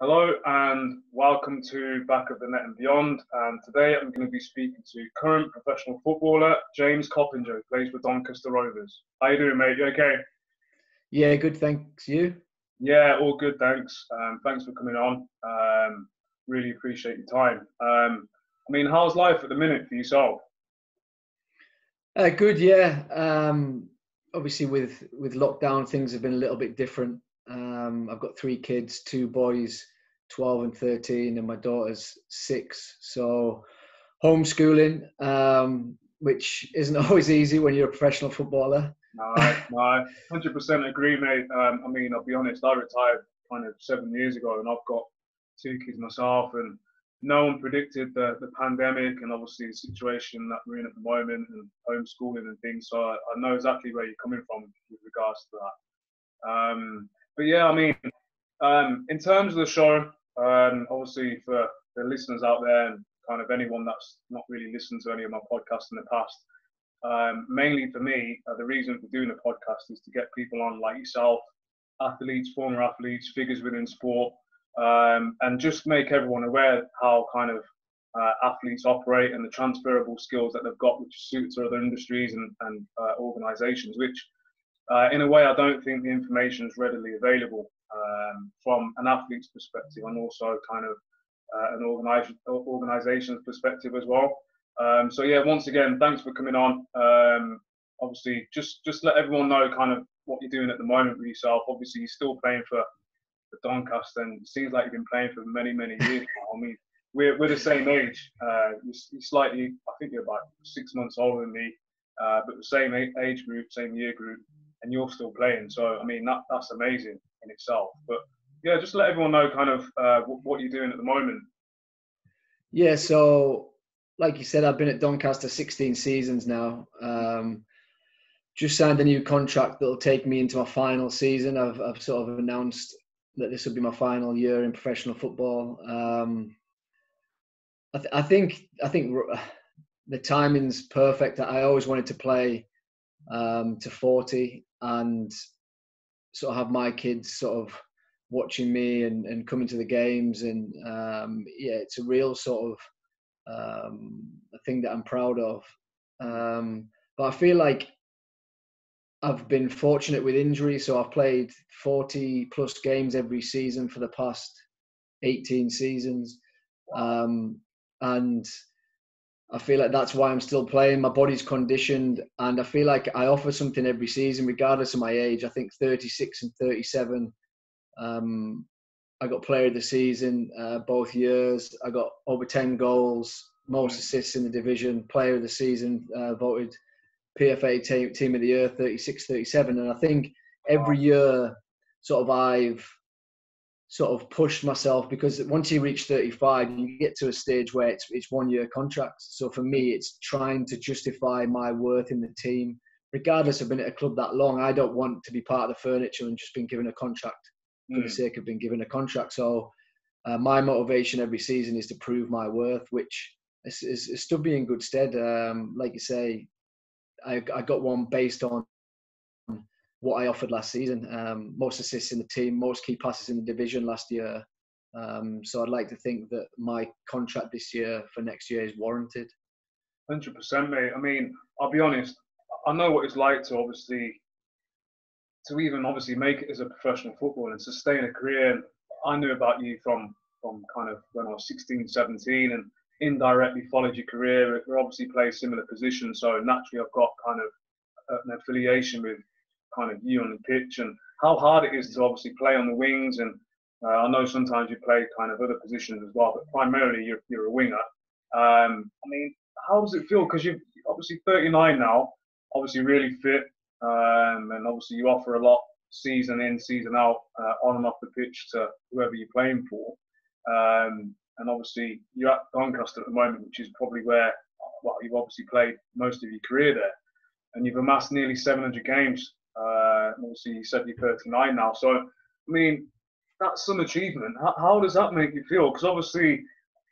Hello and welcome to Back of the Net and Beyond. And today I'm going to be speaking to current professional footballer James Coppinger, who plays for Doncaster Rovers. How you doing, mate? You okay? Yeah, good. Thanks. You? Yeah, all good. Thanks. Um, thanks for coming on. Um, really appreciate your time. Um, I mean, how's life at the minute for yourself? Uh, good. Yeah. Um, obviously, with with lockdown, things have been a little bit different. Um, I've got three kids, two boys, 12 and 13, and my daughter's six. So homeschooling, um, which isn't always easy when you're a professional footballer. No, no, 100% agree, mate. Um, I mean, I'll be honest, I retired kind of seven years ago, and I've got two kids myself, and no one predicted the, the pandemic and obviously the situation that we're in at the moment and homeschooling and things. So I, I know exactly where you're coming from with regards to that. Um, but yeah, I mean, um, in terms of the show, um, obviously for the listeners out there and kind of anyone that's not really listened to any of my podcasts in the past, um, mainly for me, uh, the reason for doing a podcast is to get people on like yourself, athletes, former athletes, figures within sport, um, and just make everyone aware how kind of uh, athletes operate and the transferable skills that they've got, which suits other industries and, and uh, organisations, which uh, in a way, I don't think the information is readily available um, from an athlete's perspective and also kind of uh, an organization, organization's perspective as well. Um, so yeah, once again, thanks for coming on. Um, obviously, just just let everyone know kind of what you're doing at the moment with yourself. Obviously, you're still playing for, for Doncaster, and it seems like you've been playing for many many years now. I mean, we're we're the same age. Uh, you're, you're slightly, I think you're about six months older than me, uh, but the same age group, same year group and you're still playing. So I mean that that's amazing in itself. But yeah, just let everyone know kind of uh, what you're doing at the moment. Yeah, so like you said, I've been at Doncaster 16 seasons now. Um, just signed a new contract that'll take me into my final season. I've, I've sort of announced that this will be my final year in professional football. Um, I, th- I, think I think the timing's perfect. I always wanted to play um, to 40 and sort of have my kids sort of watching me and, and coming to the games. And um, yeah it's a real sort of um, a thing that I'm proud of. Um, but I feel like I've been fortunate with injury. So I've played 40 plus games every season for the past 18 seasons. Um, and I feel like that's why I'm still playing. My body's conditioned, and I feel like I offer something every season, regardless of my age. I think 36 and 37. Um, I got player of the season uh, both years. I got over 10 goals, most assists in the division, player of the season, uh, voted PFA team, team of the year 36 37. And I think every year, sort of, I've sort of pushed myself because once you reach 35 you get to a stage where it's, it's one year contracts. So for me it's trying to justify my worth in the team. Regardless of being at a club that long i don't want to be part of the furniture and just being given a contract for mm. the sake of being given a contract. So uh, my motivation every season is to prove my worth which is, is, is still being good stead. Um, like you say I, I got one based on what I offered last season. Um, most assists in the team, most key passes in the division last year. Um, so I'd like to think that my contract this year for next year is warranted. Hundred percent, mate. I mean, I'll be honest. I know what it's like to obviously to even obviously make it as a professional footballer and sustain a career. I knew about you from from kind of when I was 16, 17, and indirectly followed your career. We obviously play a similar positions, so naturally I've got kind of an affiliation with kind of you on the pitch and how hard it is to obviously play on the wings. And uh, I know sometimes you play kind of other positions as well, but primarily you're, you're a winger. Um, I mean, how does it feel? Because you're obviously 39 now, obviously really fit, um, and obviously you offer a lot season in, season out, uh, on and off the pitch to whoever you're playing for. Um, and obviously you're at Doncaster at the moment, which is probably where well you've obviously played most of your career there, and you've amassed nearly 700 games uh, obviously, you said you're 39 now. So, I mean, that's some achievement. How, how does that make you feel? Because obviously,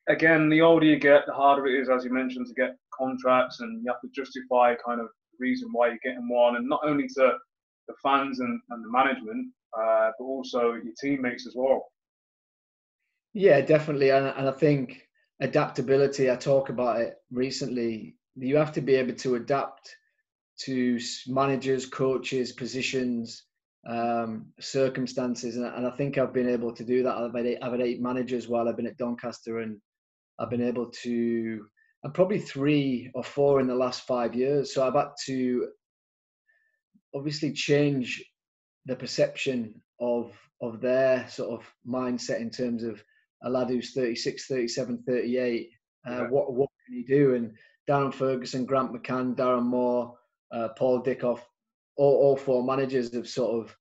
again, the older you get, the harder it is, as you mentioned, to get contracts, and you have to justify kind of reason why you're getting one, and not only to the fans and, and the management, uh, but also your teammates as well. Yeah, definitely, and, and I think adaptability. I talk about it recently. You have to be able to adapt to managers, coaches, positions, um, circumstances, and, and, I think I've been able to do that. I've had, eight, I've had eight managers while I've been at Doncaster, and I've been able to, and probably three or four in the last five years. So I've had to obviously change the perception of of their sort of mindset in terms of a lad who's 36, 37, 38. Uh, yeah. What what can he do? And Darren Ferguson, Grant McCann, Darren Moore, uh, Paul Dickov, all, all four managers have sort of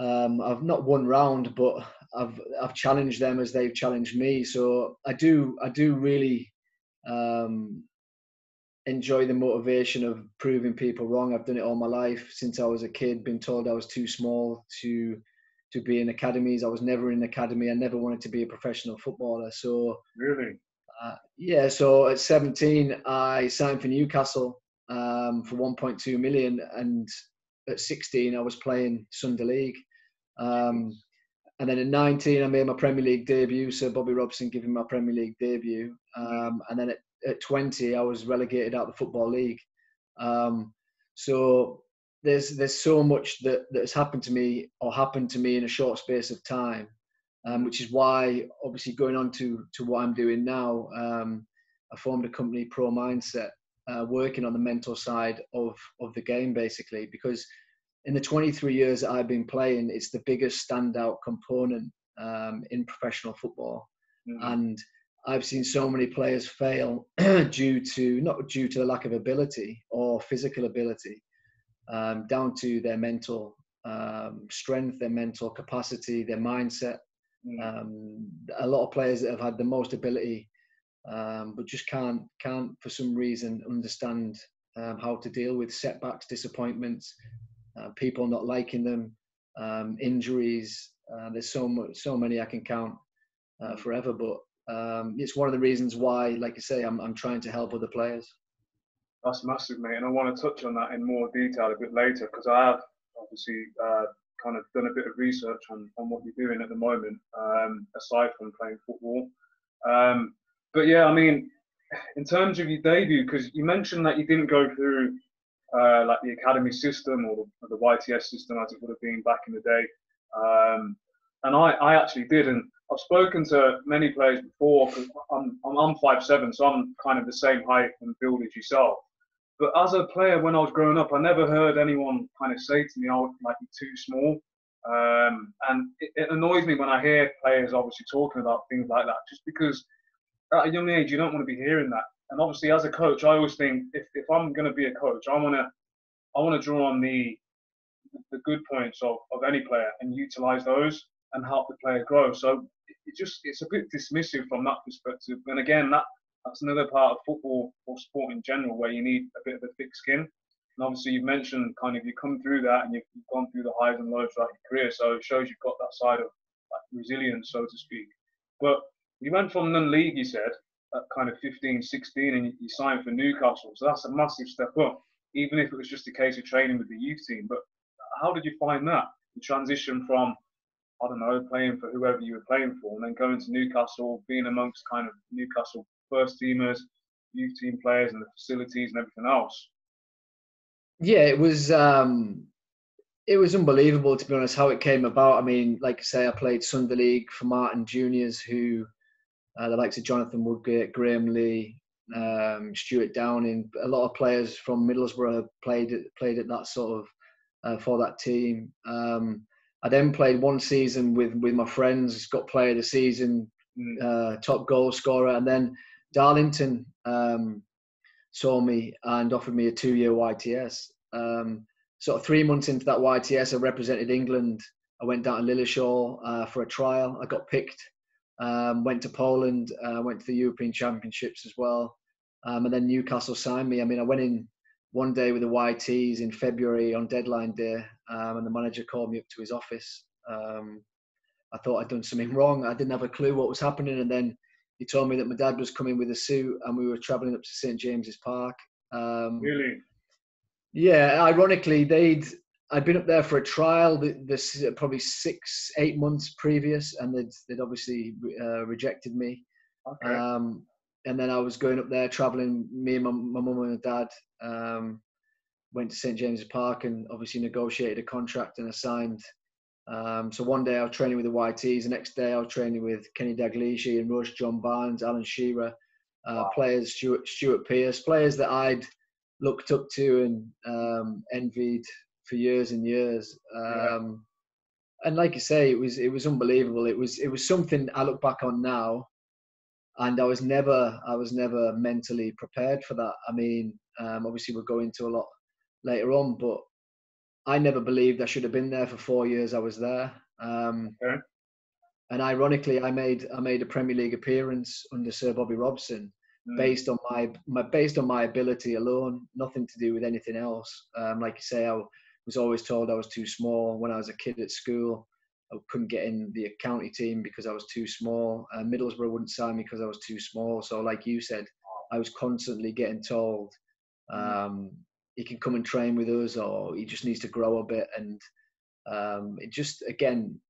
um, I've not won round, but I've I've challenged them as they've challenged me. So I do I do really um, enjoy the motivation of proving people wrong. I've done it all my life since I was a kid. Been told I was too small to to be in academies. I was never in an academy. I never wanted to be a professional footballer. So really, uh, yeah. So at 17, I signed for Newcastle um, for 1.2 million, and at 16, I was playing Sunday League. Um, and then in 19, I made my Premier League debut. So Bobby Robson giving my Premier League debut. Um, and then at, at 20, I was relegated out of the Football League. Um, so there's there's so much that, that has happened to me or happened to me in a short space of time, um, which is why obviously going on to to what I'm doing now, um, I formed a company, Pro Mindset, uh, working on the mental side of of the game basically because in the 23 years that I've been playing, it's the biggest standout component um, in professional football, mm-hmm. and I've seen so many players fail due to not due to the lack of ability or physical ability, um, down to their mental um, strength, their mental capacity, their mindset. Mm. Um, a lot of players that have had the most ability, um, but just can't can't for some reason understand um, how to deal with setbacks, disappointments, uh, people not liking them, um, injuries. Uh, there's so much, so many I can count uh, forever, but um, it's one of the reasons why, like I say, I'm I'm trying to help other players. That's massive, mate, and I want to touch on that in more detail a bit later because I have obviously uh, kind of done a bit of research on, on what you're doing at the moment, um, aside from playing football. Um, but yeah, I mean, in terms of your debut, because you mentioned that you didn't go through uh, like the academy system or the, the, YTS system as it would have been back in the day, um, and I, I actually did, and I've spoken to many players before because I'm, I'm, I'm five seven, so I'm kind of the same height and build as yourself. But as a player, when I was growing up, I never heard anyone kind of say to me, "I oh, like you're too small." Um, and it, it, annoys me when I hear players obviously talking about things like that, just because at a young age you don't want to be hearing that. And obviously, as a coach, I always think if, if I'm going to be a coach, I want to I want to draw on the the good points of, of any player and utilize those and help the player grow. So it just it's a bit dismissive from that perspective. And again, that that's another part of football or sport in general where you need a bit of a thick skin. And obviously, you've mentioned kind of you come through that and you've, gone through the highs and lows throughout your career. So it shows you've got that side of like, resilience, so to speak. But you went from non-league, you said, at kind of 15, 16, and you signed for Newcastle. So that's a massive step up, even if it was just a case of training with the youth team. But how did you find that? The transition from I don't know, playing for whoever you were playing for, and then going to Newcastle, being amongst kind of Newcastle first teamers, youth team players, and the facilities and everything else. Yeah, it was um, it was unbelievable to be honest how it came about. I mean, like I say, I played Sunday League for Marton Juniors, who uh, the likes of Jonathan Woodgate, Graeme Lee, um, Stewart Downing, a lot of players from Middlesbrough played played at that sort of uh, for that team. Um, I then played one season with with my friends, got player of the season, uh, top goal scorer, and then Darlington um, saw me and offered me a two year YTS. Um, sort of three months into that YTS, I represented England. I went down to Lilleshall uh, for a trial. I got picked. Um, went to Poland. Uh, went to the European Championships as well. Um, and then Newcastle signed me. I mean, I went in one day with the YTs in February on deadline day, um, and the manager called me up to his office. Um, I thought I'd done something wrong. I didn't have a clue what was happening, and then he told me that my dad was coming with a suit, and we were travelling up to St James's Park. Um, really? Yeah. Ironically, they'd I'd been up there for a trial this probably six, eight months previous, and they'd, they'd obviously uh, rejected me. Okay. Um, and then I was going up there, traveling. Me and my, my mum and dad um, went to St James's Park and obviously negotiated a contract and I signed. Um, so one day I was training with the YTs, the next day I was training with Kenny Dalglish and Rush, John Barnes, Alan Shearer, uh, wow. players, Stuart, Stuart Pearce, players that I'd looked up to and um, envied for years and years. Um, yeah. And like you say, it was it was unbelievable. It was it was something I look back on now, and I was never I was never mentally prepared for that. I mean, um, obviously we'll go into a lot later on, but I never believed I should have been there for four years. I was there. Um, okay. And ironically, I made I made a Premier League appearance under Sir Bobby Robson, mm. based on my, my based on my ability alone, nothing to do with anything else. Um, like you say, I was always told I was too small when I was a kid at school. I couldn't get in the county team because I was too small. Uh, Middlesbrough wouldn't sign me because I was too small. So, like you said, I was constantly getting told mm. um, he can come and train with us, or he just needs to grow a bit. And um, it just, again,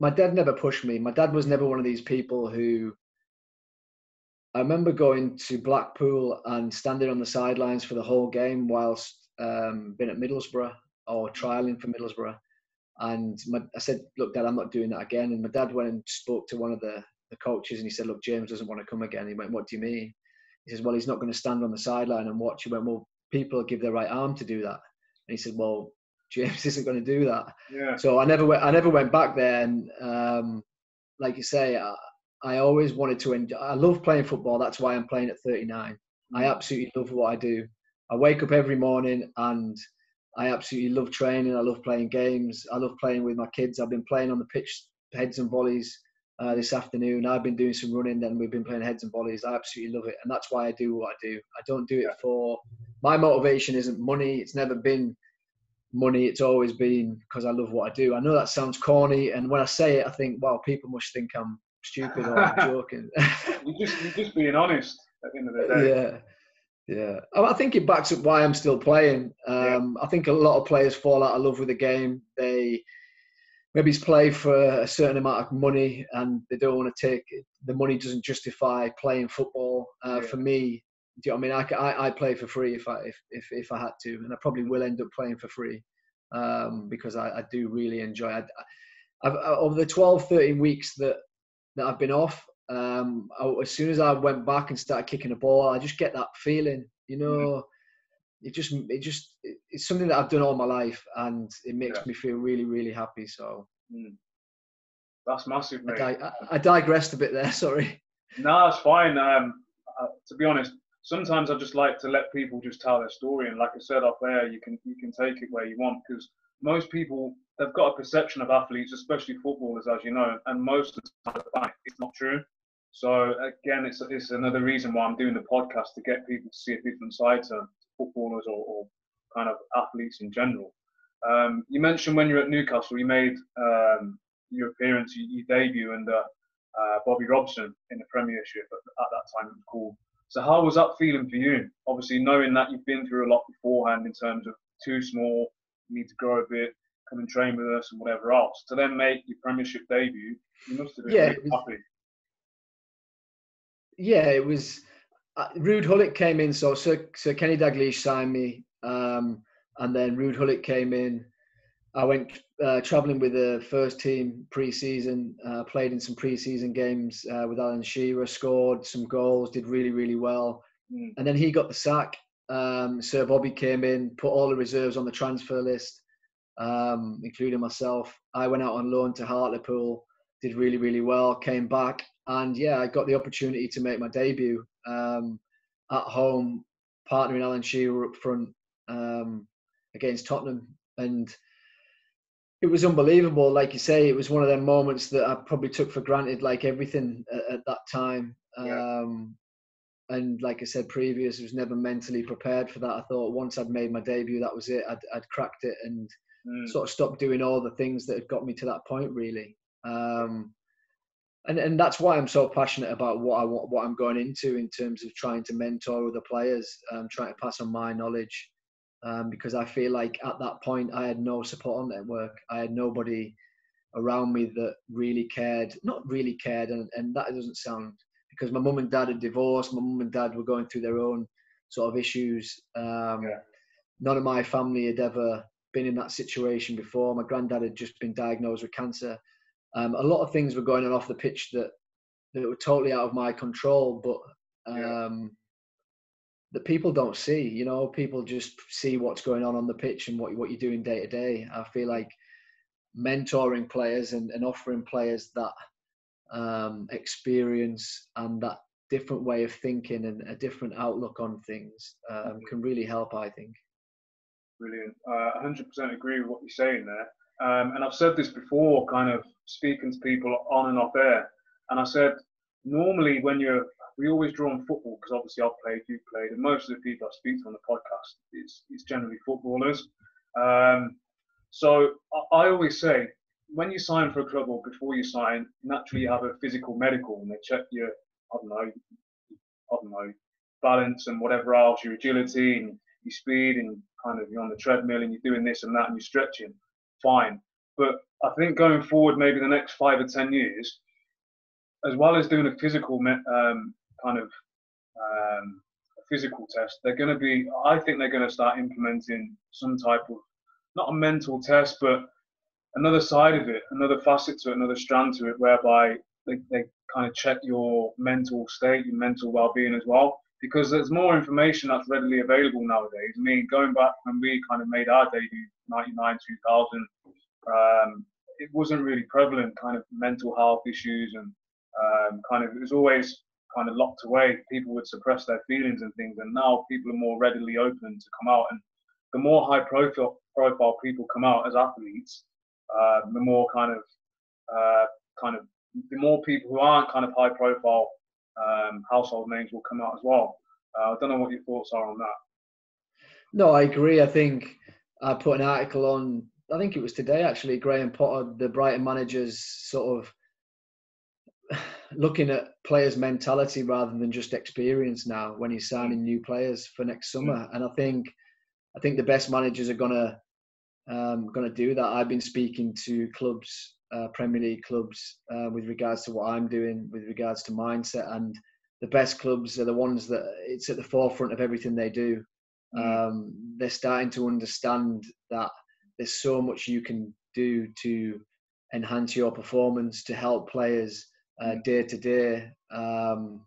my dad never pushed me. My dad was never one of these people who. I remember going to Blackpool and standing on the sidelines for the whole game whilst um, being at Middlesbrough or trialing for Middlesbrough. And my, I said, "Look, Dad, I'm not doing that again." And my dad went and spoke to one of the, the coaches, and he said, "Look, James doesn't want to come again." He went, "What do you mean?" He says, "Well, he's not going to stand on the sideline and watch." He went, "Well, people give their right arm to do that." And he said, "Well, James isn't going to do that." Yeah. So I never went. I never went back there, and um, like you say, I, I always wanted to enjoy. I love playing football. That's why I'm playing at 39. I mm. absolutely love what I do. I wake up every morning and I absolutely love training. I love playing games. I love playing with my kids. I've been playing on the pitch, heads and volleys uh, this afternoon. I've been doing some running, then we've been playing heads and volleys. I absolutely love it, and that's why I do what I do. I don't do it for my motivation. Isn't money. It's never been money. It's always been because I love what I do. I know that sounds corny, and when I say it, I think, wow, people must think I'm stupid or I'm joking. you just you're just being honest at the end of the day. Yeah. Yeah, I think it backs up why I'm still playing. Um, yeah. I think a lot of players fall out of love with the game. They maybe play for a certain amount of money and they don't want to take the money doesn't justify playing football. Uh, yeah. For me, do you know what I mean? I, I, I play for free if I if, if, if I had to, and I probably will end up playing for free um, because I, I, do really enjoy. it. I've, over the 12, 13 weeks that that I've been off, um, I, as soon as I went back and started kicking a ball, I just get that feeling, you know. Mm. It just, it just, it's something that I've done all my life, and it makes yeah. me feel really, really happy. So, mm. that's massive, mate. I, I, I, digressed a bit there. Sorry. No, it's fine. Um, uh, to be honest, sometimes I just like to let people just tell their story, and like I said up there, you can you can take it where you want because most people they've got a perception of athletes, especially footballers, as you know, and most of the time it's not true. So again, it's it's another reason why I'm doing the podcast to get people to see a different side to footballers or, or kind of athletes in general. Um, you mentioned when you were at Newcastle, you made um, your appearance, your, debut under uh, Bobby Robson in the Premiership. At, at that time, it was called. So how was that feeling for you? Obviously, knowing that you've been through a lot beforehand in terms of too small, you need to grow a bit, come and train with us, and whatever else. To then make your Premiership debut, you must have been yeah, really happy yeah, it was. Uh, Ruud Gullit came in, so Sir, Sir Kenny Dalglish signed me, um, and then Ruud Gullit came in. I went uh, traveling with the first team pre-season, uh, played in some pre-season games uh, with Alan Shearer, scored some goals, did really, really well. Mm. And then he got the sack. Um, Sir Bobby came in, put all the reserves on the transfer list, um, including myself. I went out on loan to Hartlepool, did really, really well, came back, and yeah, I got the opportunity to make my debut um, at home, partnering Alan Shearer up front um, against Tottenham, and it was unbelievable. Like you say, it was one of them moments that I probably took for granted, like everything at, at that time. Yeah. Um, and like I said previous, I was never mentally prepared for that. I thought once I'd made my debut, that was it. I'd, I'd cracked it and mm. sort of stopped doing all the things that had got me to that point, really. Um, and and that's why I'm so passionate about what I want, what I'm going into in terms of trying to mentor other players, um, trying to pass on my knowledge, um, because I feel like at that point I had no support on network. I had nobody around me that really cared, not really cared, and, and that doesn't sound because my mum and dad had divorced. My mum and dad were going through their own sort of issues. Um, yeah. None of my family had ever been in that situation before. My granddad had just been diagnosed with cancer. Um, a lot of things were going on off the pitch that that were totally out of my control, but um, yeah. that people don't see. You know, people just see what's going on on the pitch and what what you're doing day to day. I feel like mentoring players and, and offering players that um, experience and that different way of thinking and a different outlook on things um, can really help, I think. Brilliant. Uh, 100% agree with what you're saying there. Um, and I've said this before, kind of speaking to people on and off air. And I said, normally when you're, we always draw on football because obviously I've played, you've played, and most of the people I speak to on the podcast is, is generally footballers. Um, so I, I always say, when you sign for a club or before you sign, naturally you have a physical medical and they check your, I don't know, I don't know, balance and whatever else, your agility and your speed and kind of you're on the treadmill and you're doing this and that and you're stretching. Fine. But I think going forward, maybe the next five or 10 years, as well as doing a physical um, kind of um, physical test, they're going to be, I think they're going to start implementing some type of, not a mental test, but another side of it, another facet to it, another strand to it, whereby they, they kind of check your mental state, your mental well-being as well. Because there's more information that's readily available nowadays. I mean, going back when we kind of made our debut, 99, 2000, um, it wasn't really prevalent, kind of mental health issues and um, kind of, it was always kind of locked away. People would suppress their feelings and things. And now people are more readily open to come out. And the more high profile, profile people come out as athletes, uh, the more kind of uh, kind of the more people who aren't kind of high profile um, household names will come out as well. Uh, I don't know what your thoughts are on that. No, I agree. I think I put an article on. I think it was today actually. Graham Potter, the Brighton manager's sort of looking at players' mentality rather than just experience now when he's signing new players for next summer. Mm. And I think I think the best managers are gonna um, going to do that. I've been speaking to clubs, uh, Premier League clubs, uh, with regards to what I'm doing, with regards to mindset, and the best clubs are the ones that it's at the forefront of everything they do. Mm. Um, they're starting to understand that there's so much you can do to enhance your performance, to help players uh, mm. day to day, um,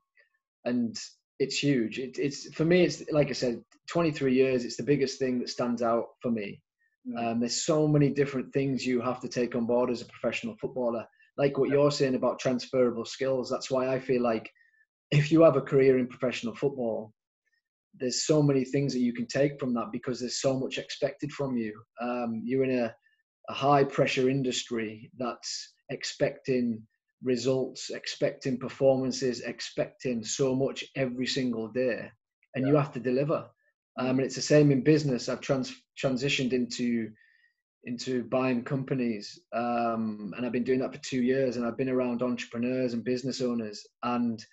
and it's huge. It, it's for me. It's like I said, 23 years. It's the biggest thing that stands out for me um, there's so many different things you have to take on board as a professional footballer. Like what you're saying about transferable skills. That's why I feel like if you have a career in professional football, there's so many things that you can take from that because there's so much expected from you. Um, you're in a, a high pressure industry that's expecting results, expecting performances, expecting so much every single day, and yeah. you have to deliver. Um, and it's the same in business. I've trans- transitioned into into buying companies, um, and I've been doing that for two years. And I've been around entrepreneurs and business owners, and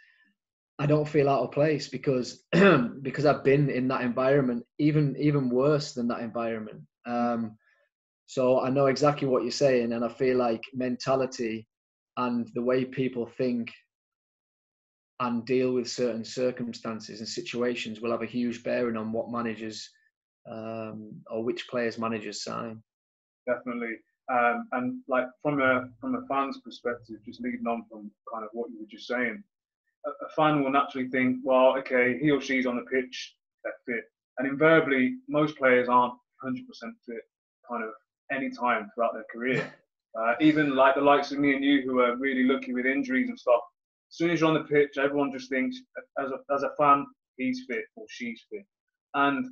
I don't feel out of place because because I've been in that environment, even even worse than that environment. Um, so I know exactly what you're saying, and I feel like mentality and the way people think and deal with certain circumstances and situations will have a huge bearing on what managers um, or which players managers sign. Definitely, um, and like from a from a fan's perspective, just leading on from kind of what you were just saying, a, a fan will naturally think, well, okay, he or she's on the pitch, they're fit, and invariably most players aren't 100% fit, kind of any time throughout their career. Uh, even like the likes of me and you, who are really lucky with injuries and stuff, as soon as you're on the pitch, everyone just thinks, as a, as a fan, he's fit or she's fit. And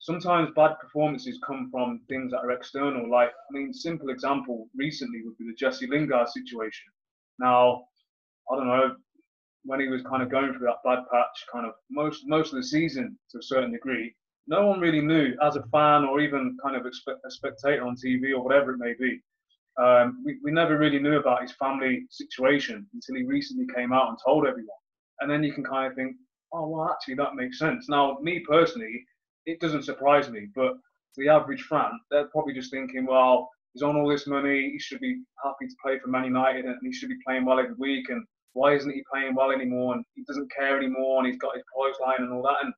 sometimes bad performances come from things that are external. Like, I mean, simple example recently would be the Jesse Lingard situation. Now, I don't know, when he was kind of going through that bad patch, kind of most most of the season to a certain degree, no one really knew as a fan or even kind of a spectator on TV or whatever it may be um, we, we never really knew about his family situation until he recently came out and told everyone. And then you can kind of think, oh, well, actually, that makes sense. Now, me personally, it doesn't surprise me, but the average fan, they're probably just thinking, well, he's on all this money, he should be happy to play for Man United and he should be playing well every week. And why isn't he playing well anymore? And he doesn't care anymore and he's got his clothesline and all that. And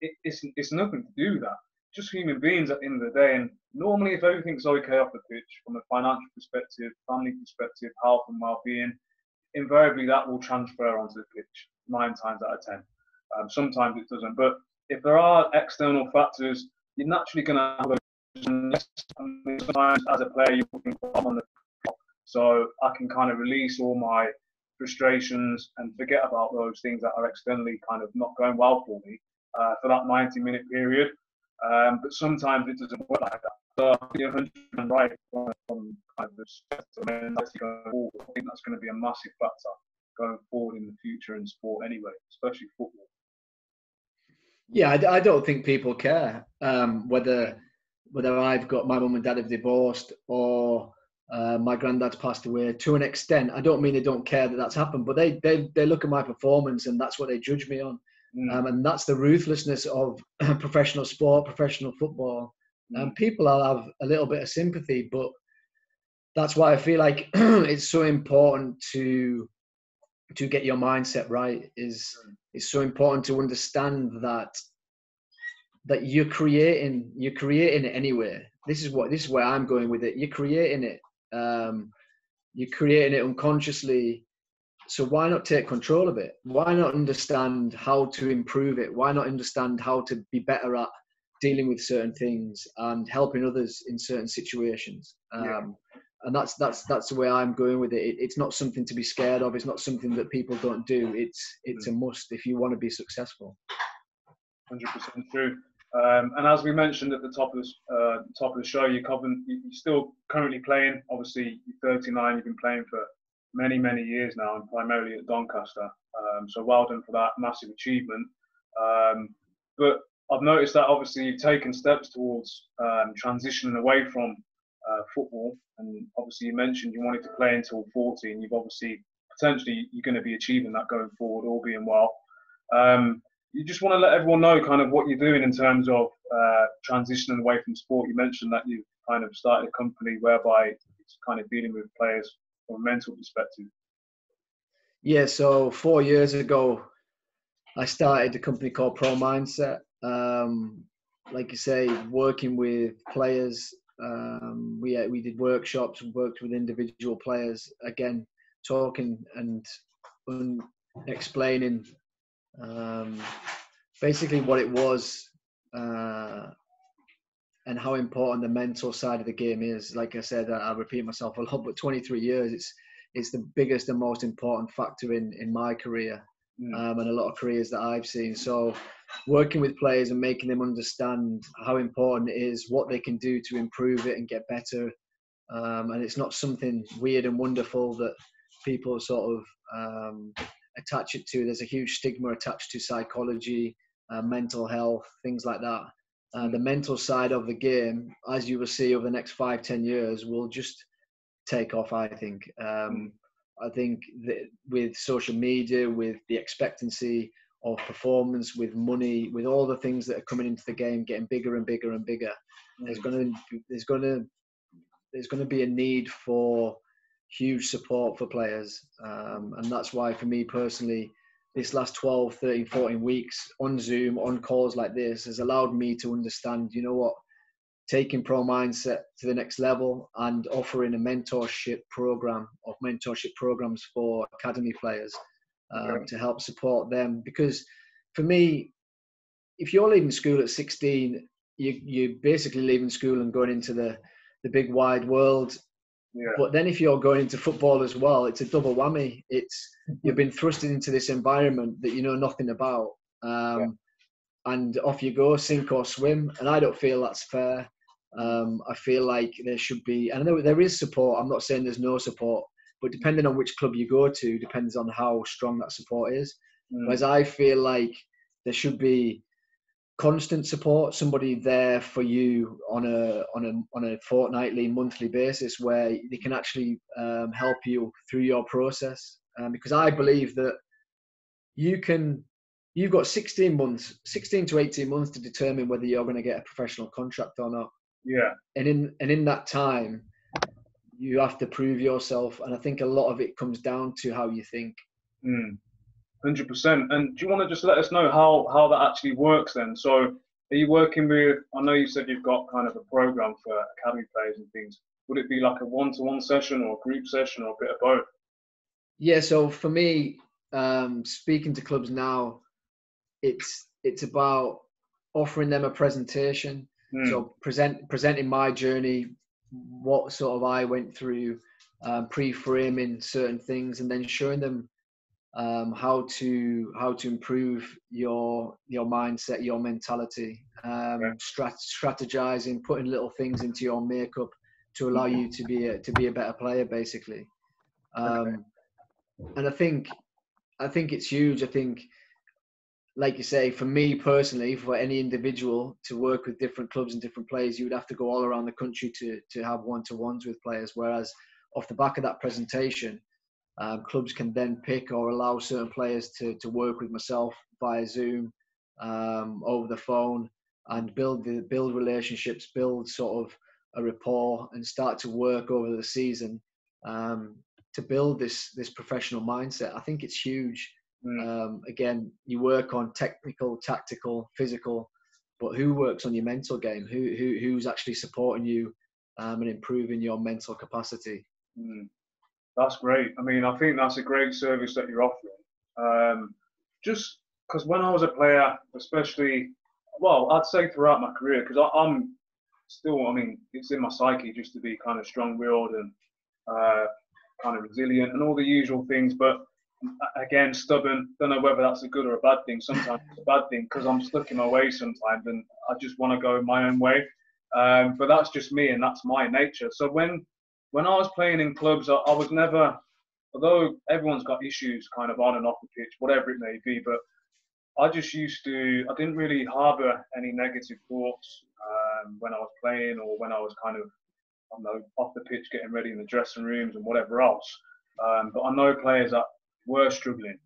it, it's, it's nothing to do with that. Just human beings at the end of the day. And normally, if everything's okay off the pitch from a financial perspective, family perspective, health and well being, invariably that will transfer onto the pitch nine times out of ten. Um, sometimes it doesn't. But if there are external factors, you're naturally going to have. Sometimes as a player, you're on the. So I can kind of release all my frustrations and forget about those things that are externally kind of not going well for me uh, for that 90 minute period. Um, but sometimes it doesn't work like that. So you're 100 right from kind of the I think that's going to be a massive factor going forward in the future in sport anyway, especially football. Yeah, I, I don't think people care um, whether whether I've got my mum and dad have divorced or uh, my granddad's passed away. To an extent, I don't mean they don't care that that's happened, but they they they look at my performance and that's what they judge me on. Mm. Um, and that's the ruthlessness of professional sport, professional football. Mm. And people will have a little bit of sympathy, but that's why I feel like it's so important to to get your mindset right. Is mm. it's so important to understand that that you're creating you're creating it anyway. This is what this is where I'm going with it. You're creating it. Um, you're creating it unconsciously so why not take control of it? Why not understand how to improve it? Why not understand how to be better at dealing with certain things and helping others in certain situations? Um, yeah. And that's that's that's the way I'm going with it. it. It's not something to be scared of. It's not something that people don't do. It's it's a must if you want to be successful. Hundred percent true. Um, and as we mentioned at the top of the uh, top of the show, you you're still currently playing. Obviously, you're 39. You've been playing for many, many years now, and primarily at Doncaster. Um, so well done for that massive achievement. Um, but I've noticed that obviously you've taken steps towards um, transitioning away from uh, football, and obviously you mentioned you wanted to play until 40, and you've obviously potentially you're going to be achieving that going forward, all being well. Um, you just want to let everyone know kind of what you're doing in terms of uh, transitioning away from sport. You mentioned that you've kind of started a company whereby it's kind of dealing with players from a mental perspective? Yeah, so four years ago, I started a company called Pro Mindset. Um, like you say, working with players. Um, we we did workshops, worked with individual players. Again, talking and un- explaining um, basically what it was uh, and how important the mental side of the game is. Like I said, I repeat myself a lot, but 23 years, it's it's the biggest and most important factor in in my career mm. um, and a lot of careers that I've seen. So, working with players and making them understand how important it is, what they can do to improve it and get better, um, and it's not something weird and wonderful that people sort of um, attach it to. There's a huge stigma attached to psychology, uh, mental health, things like that. Uh, the mental side of the game, as you will see over the next five, ten years, will just take off. I think. Um, I think that with social media, with the expectancy of performance, with money, with all the things that are coming into the game, getting bigger and bigger and bigger, there's mm. going to there's going to there's going to be a need for huge support for players, um, and that's why, for me personally, this last 12, 13, 14 weeks on Zoom, on calls like this, has allowed me to understand, you know what, taking Pro Mindset to the next level and offering a mentorship program of mentorship programs for academy players um, to help support them. Because for me, if you're leaving school at 16, you, you're basically leaving school and going into the, the big wide world yeah. But then if you're going into football as well, it's a double whammy. It's you've been thrusted into this environment that you know nothing about, um, yeah. and off you go, sink or swim. And I don't feel that's fair. Um, I feel like there should be, and I know there is support. I'm not saying there's no support, but depending on which club you go to, depends on how strong that support is. Mm. Whereas I feel like there should be constant support, somebody there for you on a on a on a fortnightly, monthly basis, where they can actually um, help you through your process. Um, because I believe that you can you've got 16 months, 16 to 18 months to determine whether you're going to get a professional contract or not. Yeah. And in and in that time, you have to prove yourself. And I think a lot of it comes down to how you think. Mm. 100%. And do you want to just let us know how, how that actually works then? So, are you working with, I know you said you've got kind of a program for academy players and things. Would it be like a one to one session or a group session or a bit of both? Yeah, so for me, um, speaking to clubs now, it's it's about offering them a presentation. Mm. So present presenting my journey, what sort of I went through, um, pre-framing certain things, and then showing them um, how to how to improve your your mindset, your mentality, um, strat- strategizing, putting little things into your makeup to allow you to be a, to be a better player, basically. Um, and I think I think it's huge. I think, like you say, for me personally, for any individual to work with different clubs and different players, you would have to go all around the country to to have one to ones with players. Whereas off the back of that presentation um, clubs can then pick or allow certain players to, to work with myself via Zoom, um, over the phone, and build the, build relationships, build sort of a rapport, and start to work over the season um, to build this this professional mindset. I think it's huge. Mm. Um, again, you work on technical, tactical, physical, but who works on your mental game? Who, who who's actually supporting you um, and improving your mental capacity? Mm. That's great. I mean, I think that's a great service that you're offering. Um, just because when I was a player, especially, well, I'd say throughout my career, because I'm still, I mean, it's in my psyche just to be kind of strong-willed and uh, kind of resilient and all the usual things. But again, stubborn. Don't know whether that's a good or a bad thing. Sometimes it's a bad thing because I'm stuck in my way sometimes, and I just want to go my own way. Um, but that's just me, and that's my nature. So when when I was playing in clubs, I, I, was never, although everyone's got issues kind of on and off the pitch, whatever it may be, but I just used to, I didn't really harbour any negative thoughts um, when I was playing or when I was kind of, I know, off the pitch getting ready in the dressing rooms and whatever else. Um, but I know players that were struggling.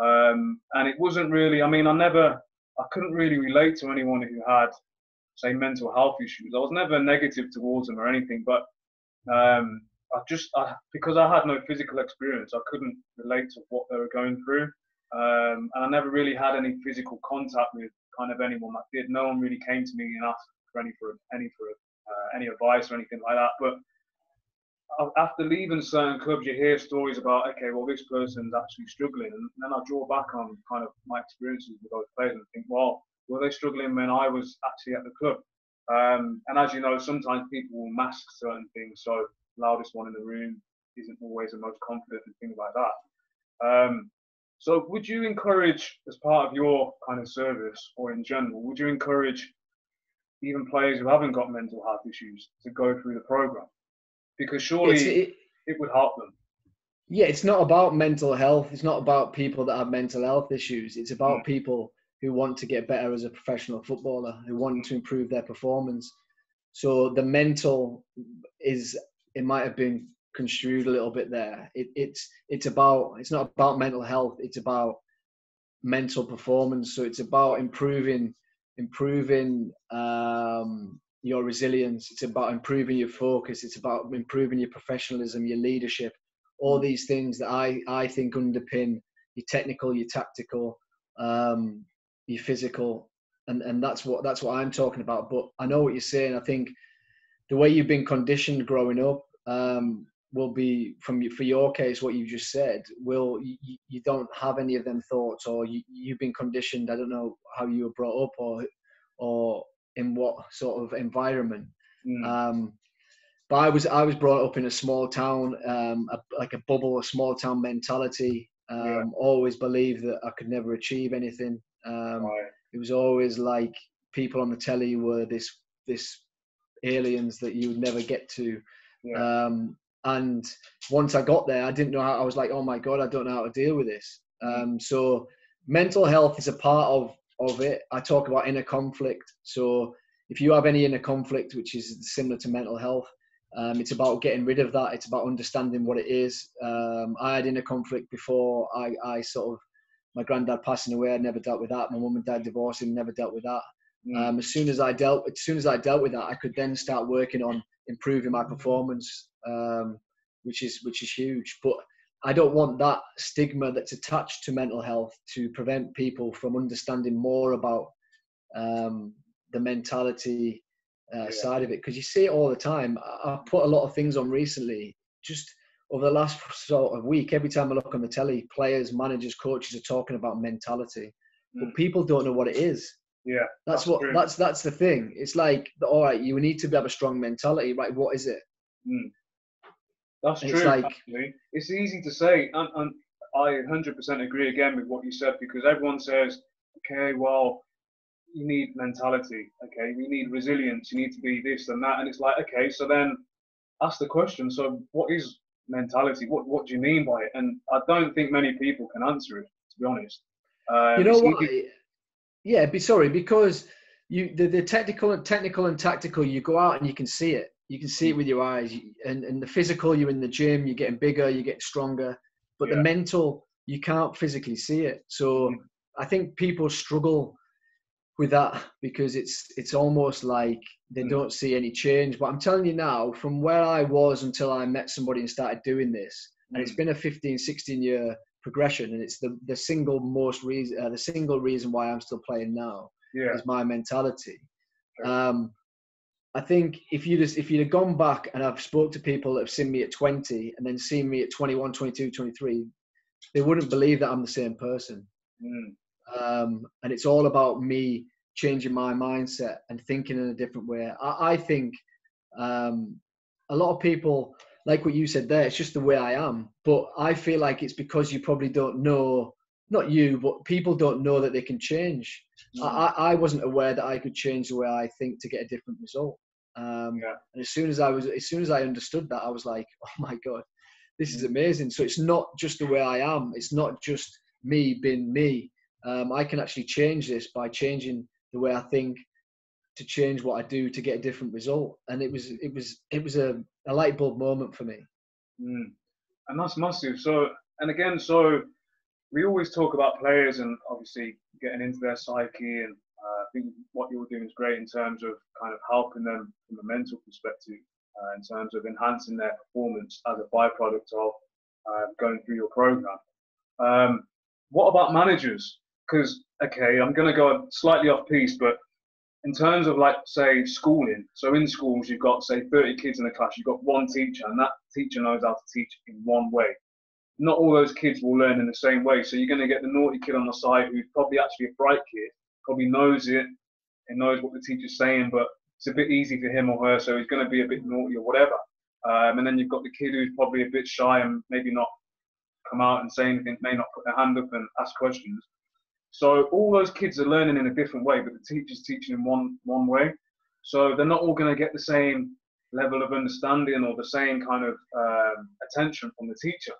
Um, and it wasn't really, I mean, I never, I couldn't really relate to anyone who had, say, mental health issues. I was never negative towards them or anything, but um, I just I, because I had no physical experience, I couldn't relate to what they were going through, um, and I never really had any physical contact with kind of anyone that did. No one really came to me and asked for any for any for uh, any advice or anything like that. But after leaving certain clubs, you hear stories about okay, well this person's actually struggling, and then I draw back on kind of my experiences with those players and think, well, were they struggling when I was actually at the club? Um, and as you know, sometimes people will mask certain things. So loudest one in the room isn't always the most confident and things like that. Um, so would you encourage, as part of your kind of service or in general, would you encourage even players who haven't got mental health issues to go through the program? Because surely it, it would help them. Yeah, it's not about mental health. It's not about people that have mental health issues. It's about mm. people who want to get better as a professional footballer, who want to improve their performance. So the mental is it might have been construed a little bit there. It, it's it's about it's not about mental health. It's about mental performance. So it's about improving improving um, your resilience. It's about improving your focus. It's about improving your professionalism, your leadership. All these things that I I think underpin your technical, your tactical, um, physical, and and that's what that's what I'm talking about. But I know what you're saying. I think the way you've been conditioned growing up um, will be from for your case what you just said. Will you, you don't have any of them thoughts, or you you've been conditioned. I don't know how you were brought up, or or in what sort of environment. Mm. Um, but I was I was brought up in a small town, um, a, like a bubble, a small town mentality. Um, yeah. Always believed that I could never achieve anything. Um, right. It was always like people on the telly were this this aliens that you would never get to. Yeah. Um, and once I got there, I didn't know how. I was like, oh my god, I don't know how to deal with this. Mm. Um, so mental health is a part of of it. I talk about inner conflict. So if you have any inner conflict, which is similar to mental health, um, it's about getting rid of that. It's about understanding what it is. Um, I had inner conflict before I, I sort of my granddad passing away, I never dealt with that. My mum and dad divorcing, never dealt with that. Mm. Um, as soon as I dealt, as soon as I dealt with that, I could then start working on improving my performance, um, which is which is huge. But I don't want that stigma that's attached to mental health to prevent people from understanding more about um, the mentality uh, Yeah. side of it because you see it all the time. I- I've put a lot of things on recently, just over the last sort of week. Every time I look on the telly, players, managers, coaches are talking about mentality, Mm. but people don't know what it is. Yeah, That's, That's what true. that's that's the thing. It's like, all right, you need to have a strong mentality, right? What is it? that's And true. it's like- actually. It's easy to say, and, and I 100% agree again with what you said because everyone says, okay, well, you need mentality, okay, you need resilience, you need to be this and that, and it's like, okay, so then ask the question. So, what is mentality? What What do you mean by it? And I don't think many people can answer it, to be honest. Um, you know what? easy- Yeah, be sorry because you the, the technical and technical and tactical. You go out and you can see it. You can see it with your eyes. And and the physical, you're in the gym. You're getting bigger. You're getting stronger. But the mental, you can't physically see it. So Mm. I think people struggle with that because it's it's almost like they Mm. don't see any change. But I'm telling you now, from where I was until I met somebody and started doing this, and it's been a 15 16 year progression and it's the, the single most reason uh, the single reason why i'm still playing now yeah, is my mentality um, i think if you just if you'd have gone back and i've spoke to people that have seen me at 20 and then seen me at 21 22 23 they wouldn't believe that i'm the same person Mm. Um, and it's all about me changing my mindset and thinking in a different way. I, I think um, a lot of people, like what you said there, it's just the way I am. But I feel like it's because you probably don't know, not you, but people don't know that they can change. I, Mm. I I wasn't aware that I could change the way I think to get a different result. Um, Yeah. And as soon as I was, as soon as I understood that, I was like, oh my god, this is Mm. amazing. So it's not just the way I am. It's not just me being me. Um, I can actually change this by changing the way I think to change what I do to get a different result. And it was, it was, it was a, a light bulb moment for me. Mm. And that's massive. So, and again, so we always talk about players and obviously getting into their psyche. And uh, I think what you're doing is great in terms of kind of helping them from a mental perspective, uh, in terms of enhancing their performance as a byproduct of uh, going through your program. Um, what about managers? Because, okay, I'm going to go slightly off piece, but in terms of like say schooling so in schools you've got say 30 kids in a class you've got one teacher and that teacher knows how to teach in one way. Not all those kids will learn in the same way so you're going to get the naughty kid on the side who's probably actually a bright kid probably knows it and knows what the teacher's saying but it's a bit easy for him or her so he's going to be a bit naughty or whatever. Um, and then you've got the kid who's probably a bit shy and maybe not come out and say anything may not put their hand up and ask questions so all those kids are learning in a different way, but the teacher's teaching in one one way. So they're not all going to get the same level of understanding or the same kind of um, attention from the teacher.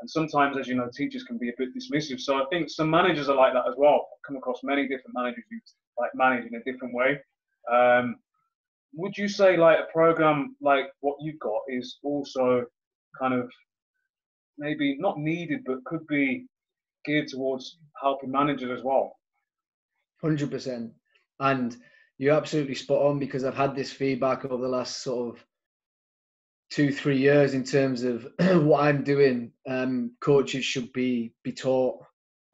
And sometimes, as you know, teachers can be a bit dismissive. So I think some managers are like that as well. I've come across many different managers who like manage in a different way. Um, would you say like a program like what you've got is also kind of maybe not needed, but could be geared towards helping managers as well? Hundred percent. And you're absolutely spot on because I've had this feedback over the last sort of two, three years in terms of what I'm doing. Um, coaches should be be taught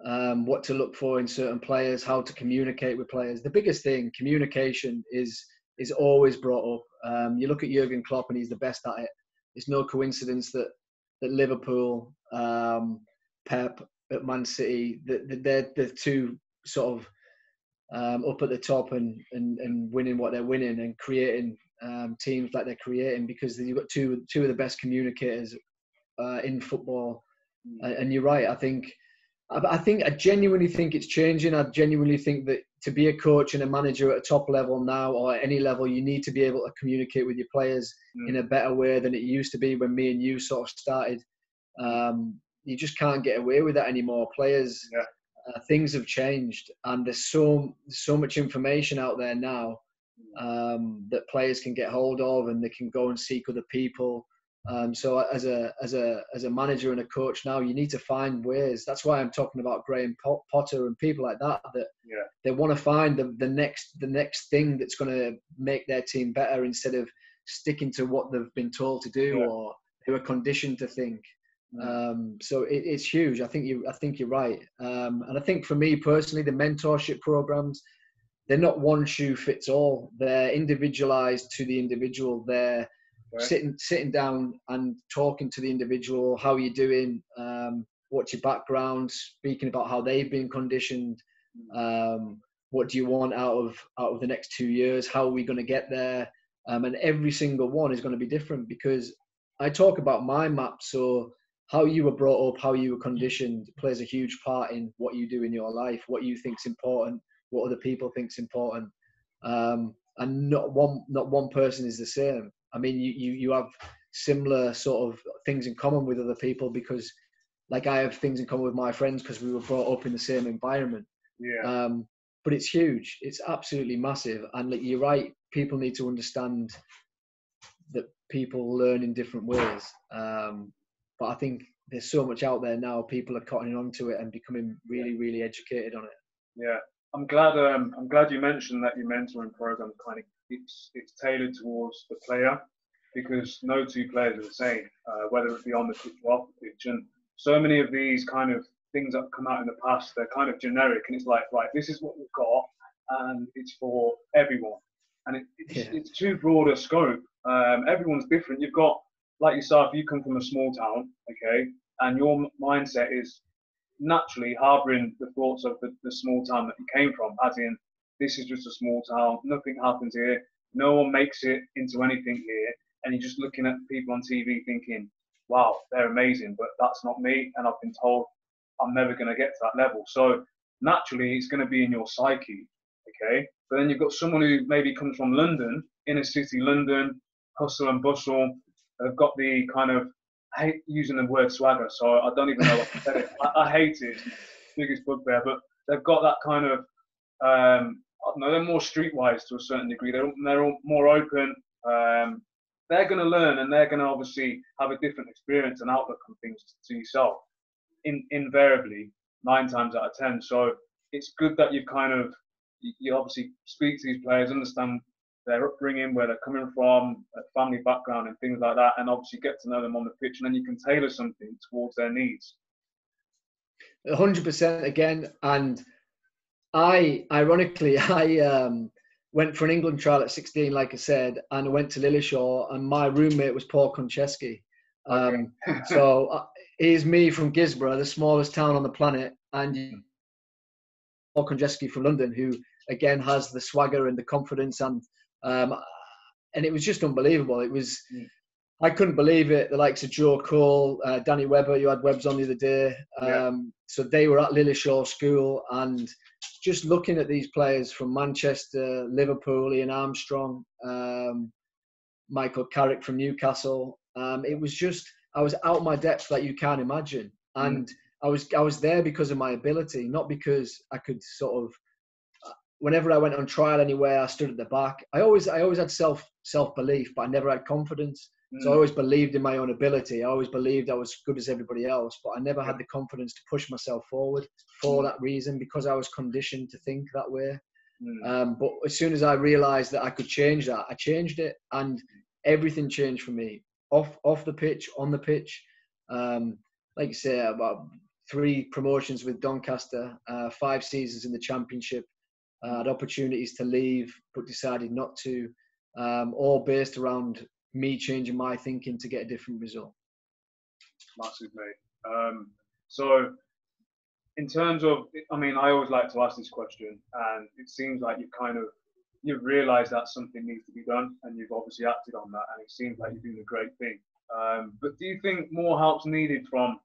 um, what to look for in certain players, how to communicate with players. The biggest thing, communication, is is always brought up. Um, you look at Jurgen Klopp, and he's the best at it. It's no coincidence that that Liverpool, um, Pep at Man City, that they're the two sort of um, up at the top and, and, and winning what they're winning and creating um, teams like they're creating because you've got two two of the best communicators uh, in football. And, and you're right. I think I, think I genuinely think it's changing. I genuinely think that to be a coach and a manager at a top level now or at any level, you need to be able to communicate with your players Mm. in a better way than it used to be when me and you sort of started. Um, you just can't get away with that anymore. Players, Yeah. uh, things have changed, and there's so so much information out there now um, that players can get hold of, and they can go and seek other people. Um, so as a as a as a manager and a coach now, you need to find ways. That's why I'm talking about Graham Potter and people like that. That yeah. they want to find the, the next the next thing that's going to make their team better instead of sticking to what they've been told to do yeah. or they were conditioned to think. Mm. Um, so it, it's huge. I think you I think you're right. Um, and I think for me personally, the mentorship programs they're not one shoe fits all. They're individualized to the individual. They're sitting sitting down and talking to the individual how are you doing um, what's your background speaking about how they've been conditioned um, what do you want out of out of the next two years how are we going to get there um, and every single one is going to be different because i talk about my map so how you were brought up how you were conditioned plays a huge part in what you do in your life what you think's important what other people think's important um, and not one not one person is the same I mean, you, you, you have similar sort of things in common with other people because, like, I have things in common with my friends because we were brought up in the same environment. Yeah. Um, but it's huge. It's absolutely massive. And like, you're right. People need to understand that people learn in different ways. Um, but I think there's so much out there now. People are cottoning onto it and becoming really, really educated on it. Yeah, I'm glad. Um, I'm glad you mentioned that your mentoring program kind of it's it's tailored towards the player because no two players are the same, uh, whether it be on the pitch or off the pitch. And so many of these kind of things that have come out in the past, they're kind of generic, and it's like, right, this is what we've got, and it's for everyone. And it, it's, yeah. it's too broad a scope. Um, everyone's different. You've got, like yourself, you come from a small town, okay, and your mindset is naturally harboring the thoughts of the, the small town that you came from, as in this is just a small town, nothing happens here, no one makes it into anything here, and you're just looking at people on TV thinking, wow, they're amazing, but that's not me, and I've been told I'm never going to get to that level. So naturally, it's going to be in your psyche, okay? But then you've got someone who maybe comes from London, inner city London, hustle and bustle, have got the kind of I hate using the word swagger, so I don't even know what to say. I, I hate it. Biggest bugbear, but they've got that kind of um, know, they're more streetwise to a certain degree. They're, they're more open. Um, they're going to learn and they're going to obviously have a different experience and outlook on things to yourself, in, invariably, nine times out of ten. So it's good that you kind of, you obviously speak to these players, understand their upbringing, where they're coming from, family background, and things like that, and obviously get to know them on the pitch, and then you can tailor something towards their needs. 100% again, and I ironically I um, went for an England trial at 16, like I said, and I went to Lilleshall, and my roommate was Paul Konchesky. Um, okay. so uh, he's me from Guisborough, the smallest town on the planet, and Paul Konchesky from London, who again has the swagger and the confidence, and um, and it was just unbelievable. It was. Mm. I couldn't believe it. The likes of Joe Cole, uh, Danny Webber, you had Webbs on the other day. Um, yeah. So they were at Lilleshall School, and just looking at these players from Manchester, Liverpool, Ian Armstrong, um, Michael Carrick from Newcastle, um, it was just I was out my depth that you can't imagine, mm. and mm. I was I was there because of my ability, not because I could sort of. Whenever I went on trial anywhere, I stood at the back. I always I always had self self belief, but I never had confidence. Mm. So I mm. always believed in my own ability. I always believed I was good as everybody else, but I never had the confidence to push myself forward for that reason because I was conditioned to think that way. Mm. Um, but as soon as I realised that I could change that, I changed it, and everything changed for me off off the pitch, on the pitch. Um, like you say, about three promotions with Doncaster, uh, five seasons in the Championship. Uh, had opportunities to leave, but decided not to. Um, all based around me changing my thinking to get a different result. Massively. Um, so, in terms of, I mean, I always like to ask this question, and it seems like you've kind of you've realised that something needs to be done, and you've obviously acted on that, and it seems like you're doing a great thing. Um, but do you think more help's needed from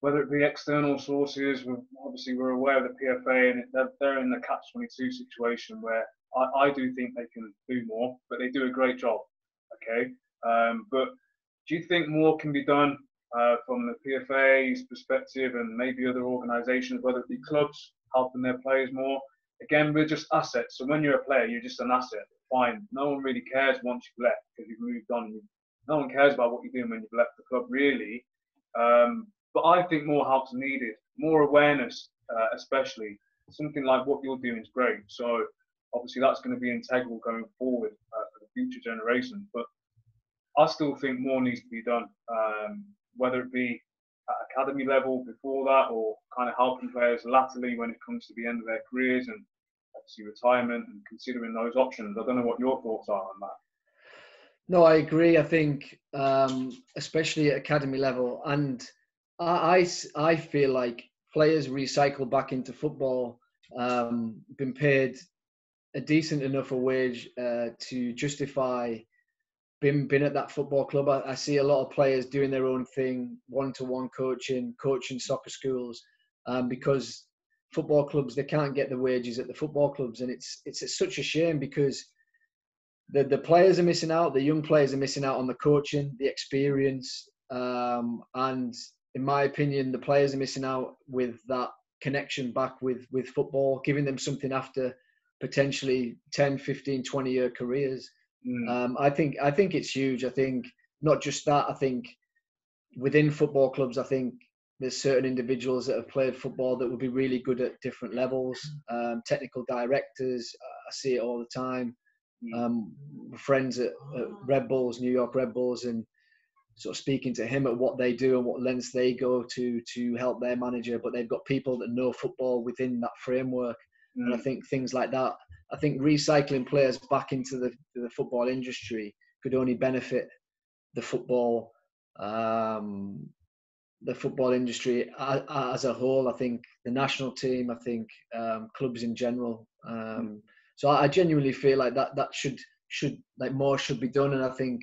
whether it be external sources? Obviously, we're aware of the PFA, and they're, they're in the catch-22 situation where I, I do think they can do more, but they do a great job okay? Um, but do you think more can be done uh, from the PFA's perspective and maybe other organisations, whether it be clubs helping their players more? Again, we're just assets. So when you're a player, you're just an asset. Fine. No one really cares once you've left because you've moved on. no one cares about what you're doing when you've left the club, really. Um, but I think more help's needed, more awareness, uh, especially. Something like what you're doing is great. So obviously that's going to be integral going forward uh, for the future generations. But I still think more needs to be done, um, whether it be at academy level before that or kind of helping players latterly when it comes to the end of their careers and obviously retirement and considering those options. I don't know what your thoughts are on that. No, I agree. I think, um, especially at academy level, and I, I, I feel like players recycle back into football, um, been paid a decent enough a wage uh, to justify being been at that football club. I, I see a lot of players doing their own thing, one-to-one coaching, coaching soccer schools, um, because football clubs they can't get the wages at the football clubs, and it's it's, it's such a shame because the the players are missing out, the young players are missing out on the coaching, the experience, um, and in my opinion, the players are missing out with that connection back with with football, giving them something after potentially 10, 15, 20 year careers. Mm. Um, I think I think it's huge. I think not just that. I think within football clubs, I think there's certain individuals that have played football that would be really good at different levels. Um, technical directors, I see it all the time. Mm. Um, friends at, at Red Bulls, New York Red Bulls, and sort of speaking to him at what they do and what lengths they go to to help their manager. But they've got people that know football within that framework, mm. and I mm. think things like that. I think recycling players back into the the football industry could only benefit the football um, the football industry as, as, a whole. I think the national team. I think um, clubs in general. Um, mm. so I, I genuinely feel like that that should should like more should be done, and I think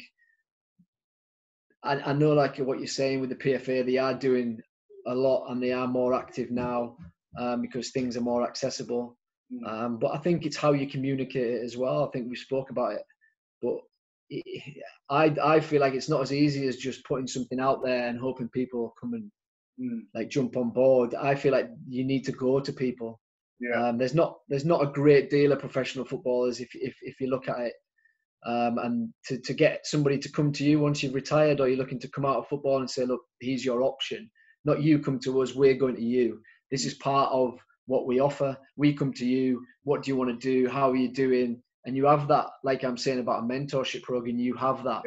I, I know like what you're saying with the PFA, they are doing a lot and they are more active now um, because things are more accessible. Mm. Um, but I think it's how you communicate it as well. I think we spoke about it, but I I feel like it's not as easy as just putting something out there and hoping people come and mm. like jump on board. I feel like you need to go to people. Yeah. Um, there's not there's not a great deal of professional footballers if if if you look at it um, and to, to get somebody to come to you once you've retired or you're looking to come out of football and say, look, here's your option. Not you come to us, we're going to you. This is part of what we offer. We come to you. What do you want to do? How are you doing? And you have that, like I'm saying about a mentorship program, you have that.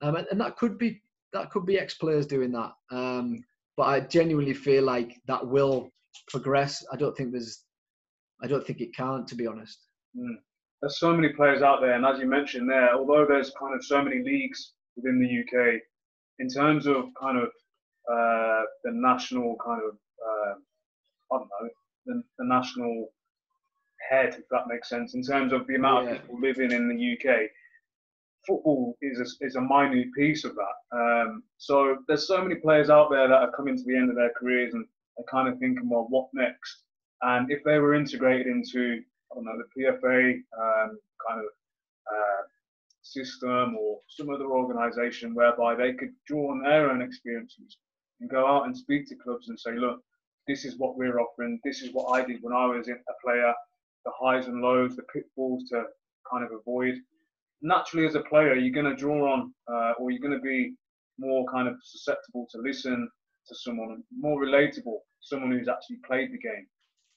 Um, and, and, that could be that could be ex-players doing that. Um, but I genuinely feel like that will progress. I don't think there's, I don't think it can't, to be honest. Mm there's so many players out there, and as you mentioned there, although there's kind of so many leagues within the UK, in terms of kind of uh, the national kind of uh, I don't know the, the, national head, if that makes sense, in terms of the amount yeah. of people living in the UK, football is a, is a minute piece of that. Um, so there's so many players out there that are coming to the end of their careers and are kind of thinking, well, what next? And if they were integrated into I don't know, the PFA um, kind of uh, system or some other organisation whereby they could draw on their own experiences and go out and speak to clubs and say, look, this is what we're offering. This is what I did when I was a player. The highs and lows, the pitfalls to kind of avoid. Naturally, as a player, you're going to draw on, uh, or you're going to be more kind of susceptible to listen to someone, more relatable, someone who's actually played the game.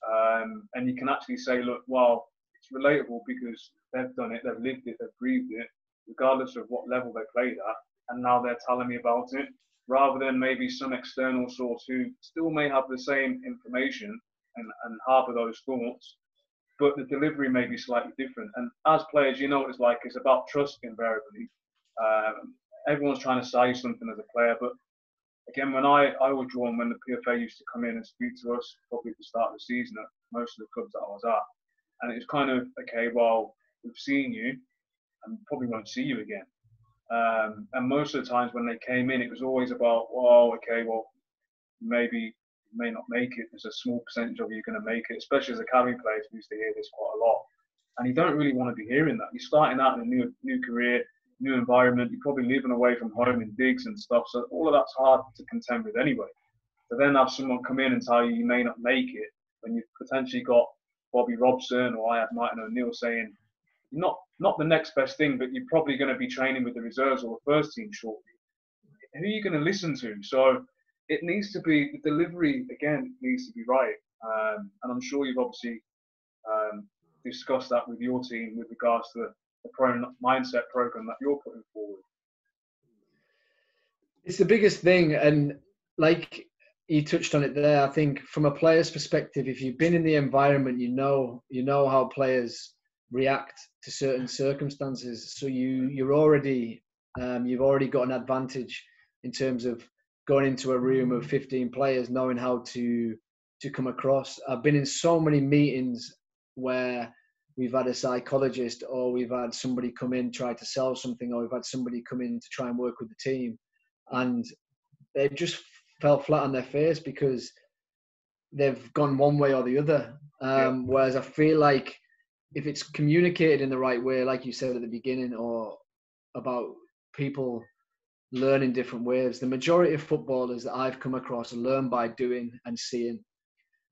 Um, and you can actually say, look, well, it's relatable because they've done it, they've lived it, they've breathed it, regardless of what level they played at, and now they're telling me about it, rather than maybe some external source who still may have the same information and, and harbour those thoughts, but the delivery may be slightly different. And as players, you know what it's like, it's about trust invariably. Um, everyone's trying to say something as a player, but again, when I, I was drawn when the PFA used to come in and speak to us, probably at the start of the season at most of the clubs that I was at. And it was kind of, okay, well, we've seen you and probably won't see you again. Um, and most of the times when they came in, it was always about, well, okay, well, maybe you may not make it. There's a small percentage of you going to make it, especially as a academy players, we used to hear this quite a lot. And you don't really want to be hearing that. You're starting out in a new, new career, new environment. You're probably living away from home in digs and stuff. So all of that's hard to contend with anyway. To then have someone come in and tell you you may not make it when you've potentially got Bobby Robson or I have Martin O'Neill saying not not the next best thing, but you're probably going to be training with the reserves or the first team shortly. Who are you going to listen to? So it needs to be the delivery again needs to be right, um, and I'm sure you've obviously um, discussed that with your team with regards to the pro mindset program that you're putting forward. It's the biggest thing, and like you touched on it there. I think from a player's perspective, if you've been in the environment, you know you know how players react to certain circumstances. So you you're already um, you've already got an advantage in terms of going into a room of 15 players, knowing how to to come across. I've been in so many meetings where we've had a psychologist or we've had somebody come in try to sell something or we've had somebody come in to try and work with the team and they just fell flat on their face because they've gone one way or the other. Um, yeah. Whereas I feel like if it's communicated in the right way, like you said at the beginning, or about people learning different ways, the majority of footballers that I've come across learn by doing and seeing,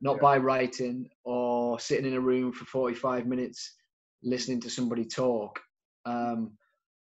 not yeah. by writing or sitting in a room for 45 minutes listening to somebody talk. Um,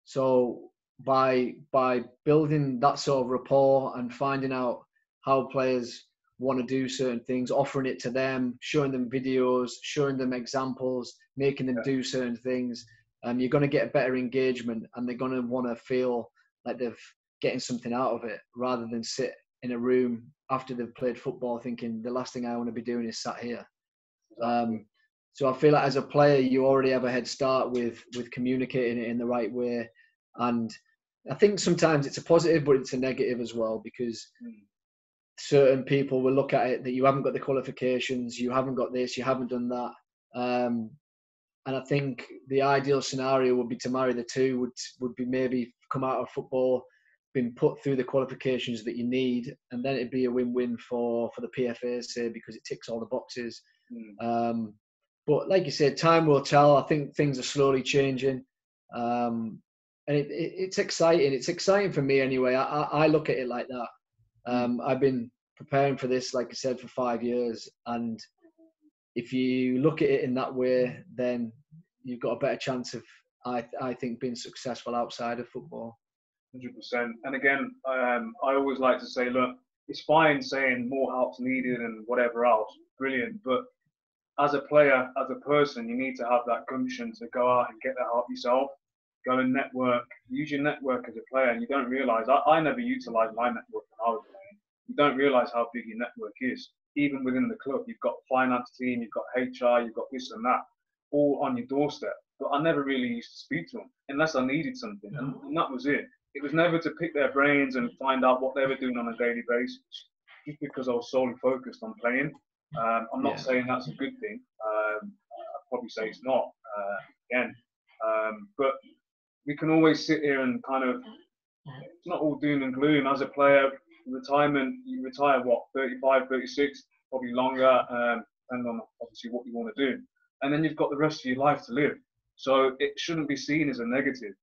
so by by building that sort of rapport and finding out how players want to do certain things, offering it to them, showing them videos, showing them examples, making them yeah. do certain things, um, you're going to get a better engagement and they're going to want to feel like they're getting something out of it rather than sit in a room after they've played football thinking the last thing I want to be doing is sat here. Um, so I feel like as a player, you already have a head start with with communicating it in the right way, and I think sometimes it's a positive, but it's a negative as well because certain people will look at it that you haven't got the qualifications, you haven't got this, you haven't done that. Um, and I think the ideal scenario would be to marry the two. Would would be maybe come out of football, been put through the qualifications that you need, and then it'd be a win-win for for the PFA, say, because it ticks all the boxes. Mm. Um, but like you said, time will tell. I think things are slowly changing, um, and it, it, it's exciting. It's exciting for me anyway. I, I, I look at it like that. Hmm. Um, I've been preparing for this, like I said, for five years, and if you look at it in that way, then you've got a better chance of, I, I think, being successful outside of football. Hundred percent. And again, um, I always like to say, look, it's fine saying more help's needed and whatever else, brilliant. But as a player, as a person, you need to have that gumption to go out and get that help yourself go and network, use your network as a player, and you don't realize. I, I never utilized my network when I was playing. You don't realize how big your network is. Even within the club, you've got finance team, you've got HR, you've got this and that, all on your doorstep. But I never really used to speak to them unless I needed something, and, and that was it. It was never to pick their brains and find out what they were doing on a daily basis, just because I was solely focused on playing. Um, I'm not yeah. saying that's a good thing. Um, I'd probably say it's not. Uh, again, um, but we can always sit here and kind of it's not all doom and gloom as a player retirement you retire what 35 36 probably longer um, depending on obviously what you want to do and then you've got the rest of your life to live so it shouldn't be seen as a negative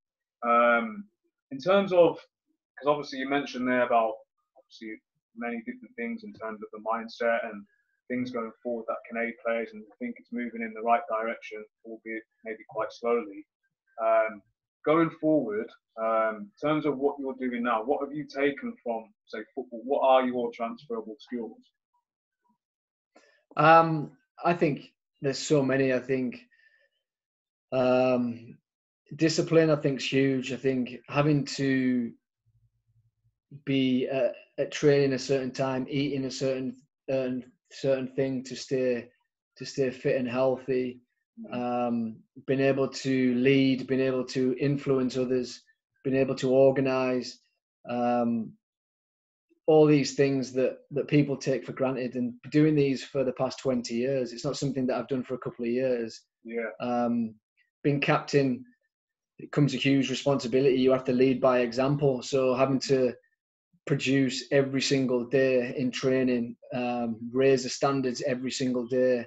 um, in terms of because obviously you mentioned there about obviously many different things in terms of the mindset and things going forward that can aid players and I think it's moving in the right direction albeit maybe quite slowly um, going forward, um, in terms of what you're doing now, what have you taken from, say, football? What are your transferable skills? Um, I think there's so many. I think um, discipline, I think, is huge. I think having to be uh, at training a certain time, eating a certain uh, certain thing to stay to stay fit and healthy um, been able to lead, being able to influence others, being able to organize, um, all these things that, that people take for granted and doing these for the past 20 years. It's not something that I've done for a couple of years. Yeah. Um, being captain, it comes a huge responsibility. You have to lead by example. So having to produce every single day in training, um, raise the standards every single day,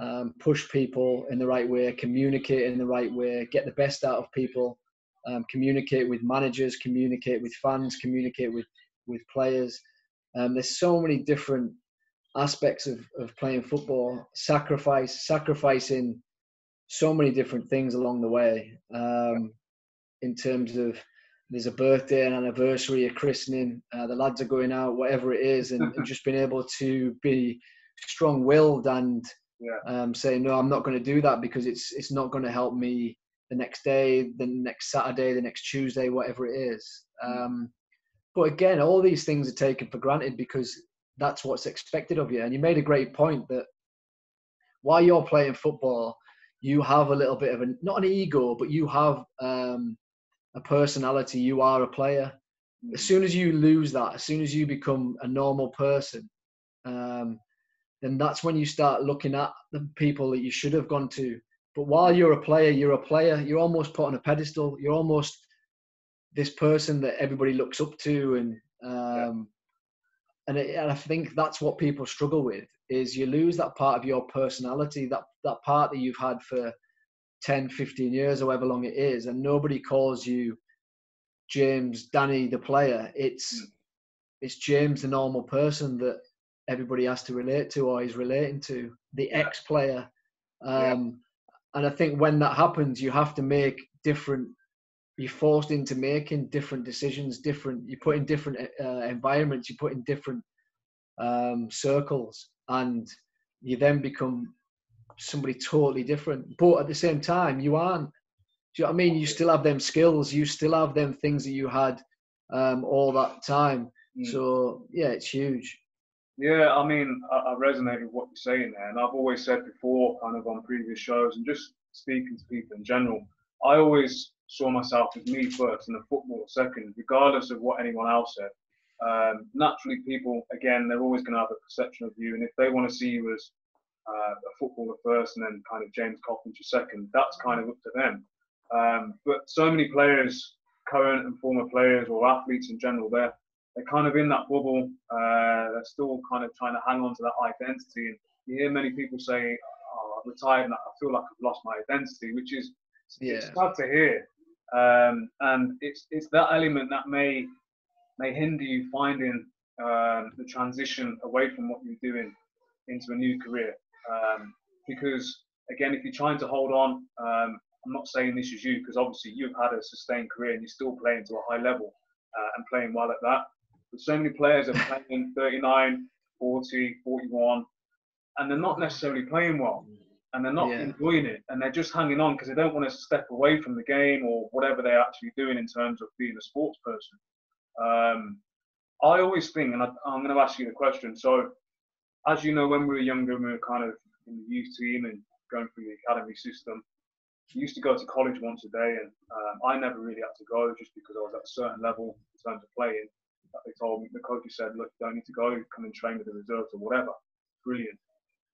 um, push people in the right way, communicate in the right way, get the best out of people, um, communicate with managers, communicate with fans, communicate with with players. Um, there's so many different aspects of, of playing football. Sacrifice, sacrificing so many different things along the way. Um, in terms of there's a birthday, an anniversary, a christening, uh, the lads are going out, whatever it is, and, and just being able to be strong-willed and yeah. um, say no, I'm not going to do that because it's it's not going to help me the next day, the next Saturday, the next Tuesday, whatever it is. Um, but again, all these things are taken for granted because that's what's expected of you. And you made a great point that while you're playing football, you have a little bit of a not an ego, but you have um, a personality. You are a player. As mm. soon as you lose that, as soon as you become a normal person, um, then that's when you start looking at the people that you should have gone to. But while you're a player, you're a player. You're almost put on a pedestal. You're almost this person that everybody looks up to, and um, and, it, and I think that's what people struggle with is you lose that part of your personality, that that part that you've had for 10, 15 years, however long it is, and nobody calls you James, Danny, the player. It's mm. it's James, the normal person that everybody has to relate to or is relating to, the yeah. ex-player. Um, yeah. And I think when that happens, you have to make different. You're forced into making different decisions, different. You put in different uh, environments. You put in different um, circles, and you then become somebody totally different. But at the same time, you aren't. Do you know what I mean? You still have them skills. You still have them things that you had um, all that time. Mm. So yeah, it's huge. Yeah, I mean, I, I resonate with what you're saying there, and I've always said before, kind of on previous shows, and just speaking to people in general, I always saw myself as me first and the football second, regardless of what anyone else said. Um, naturally, people, again, they're always going to have a perception of you, and if they want to see you as uh, a footballer first and then kind of James Coppinger second, that's kind of up to them. Um, but so many players, current and former players or athletes in general, they're they're kind of in that bubble. Uh, they're still kind of trying to hang on to that identity. And you hear many people say, oh, I've retired and I feel like I've lost my identity, which is yeah. it's sad to hear. Um, and it's it's that element that may may hinder you finding um, the transition away from what you're doing into a new career. Um, because again, if you're trying to hold on, um, I'm not saying this is you because obviously you've had a sustained career and you're still playing to a high level uh, and playing well at that. But so many players are playing 39, 40, 41, and they're not necessarily playing well, and they're not yeah. enjoying it, and they're just hanging on because they don't want to step away from the game or whatever they're actually doing in terms of being a sports person. Um, I always think, and I, I'm going to ask you the question. So, as you know, when we were younger, we were kind of in the youth team and going through the academy system. We used to go to college once a day, and um, I never really had to go just because I was at a certain level in terms of playing they told me, the coaches said, look, you don't need to go, come and train with the reserves or whatever. Brilliant.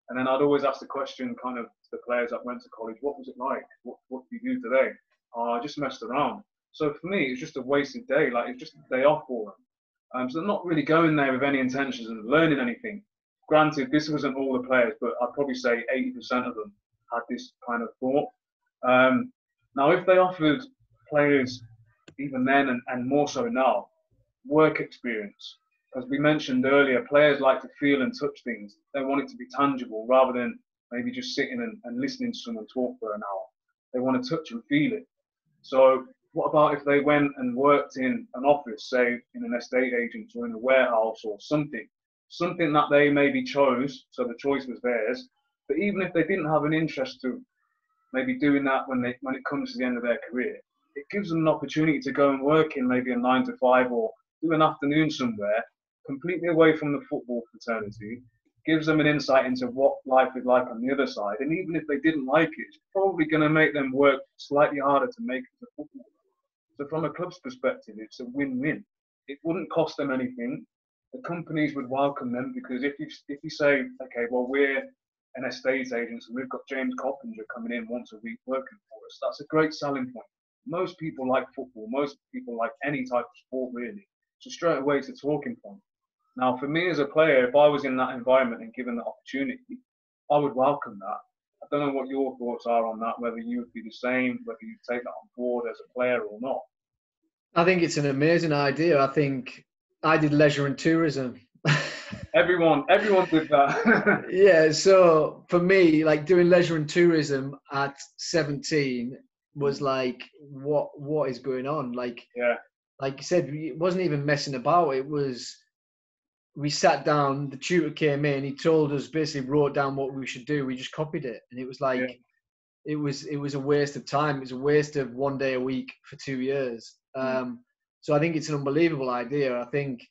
And then I'd always ask the question kind of to the players that went to college, what was it like? What, what do you do today? Oh, I just messed around. So for me, it's just a wasted day. Like it's just a day off for them. Um, so they're not really going there with any intentions of learning anything. Granted, this wasn't all the players, but I'd probably say 80% of them had this kind of thought. Um, now, if they offered players even then and, and more so now work experience. As we mentioned earlier, players like to feel and touch things. They want it to be tangible rather than maybe just sitting and, and listening to someone talk for an hour. They want to touch and feel it. So, what about if they went and worked in an office, say in an estate agent or in a warehouse or something, something that they maybe chose, so the choice was theirs. But even if they didn't have an interest to maybe doing that when they when it comes to the end of their career, it gives them an opportunity to go and work in maybe a nine to five or do an afternoon somewhere, completely away from the football fraternity, gives them an insight into what life is like on the other side. And even if they didn't like it, it's probably going to make them work slightly harder to make it to football. So from a club's perspective, it's a win-win. It wouldn't cost them anything. The companies would welcome them because if you if you say, okay, well we're an estate agent and we've got James Coppinger coming in once a week working for us, that's a great selling point. Most people like football. Most people like any type of sport really. So straight away it's a talking point. Now, for me as a player, if I was in that environment and given the opportunity, I would welcome that. I don't know what your thoughts are on that, whether you would be the same, whether you'd take that on board as a player or not. I think it's an amazing idea. I think I did leisure and tourism everyone, everyone did that. yeah. So for me, like doing leisure and tourism at 17 was like, what what is going on? Like, yeah. Like you said, it wasn't even messing about. It was we sat down. The tutor came in. He told us basically wrote down what we should do. We just copied it, and it was like. Yeah. It was it was a waste of time. It was a waste of one day a week for two years. Mm. Um, so I think it's an unbelievable idea. I think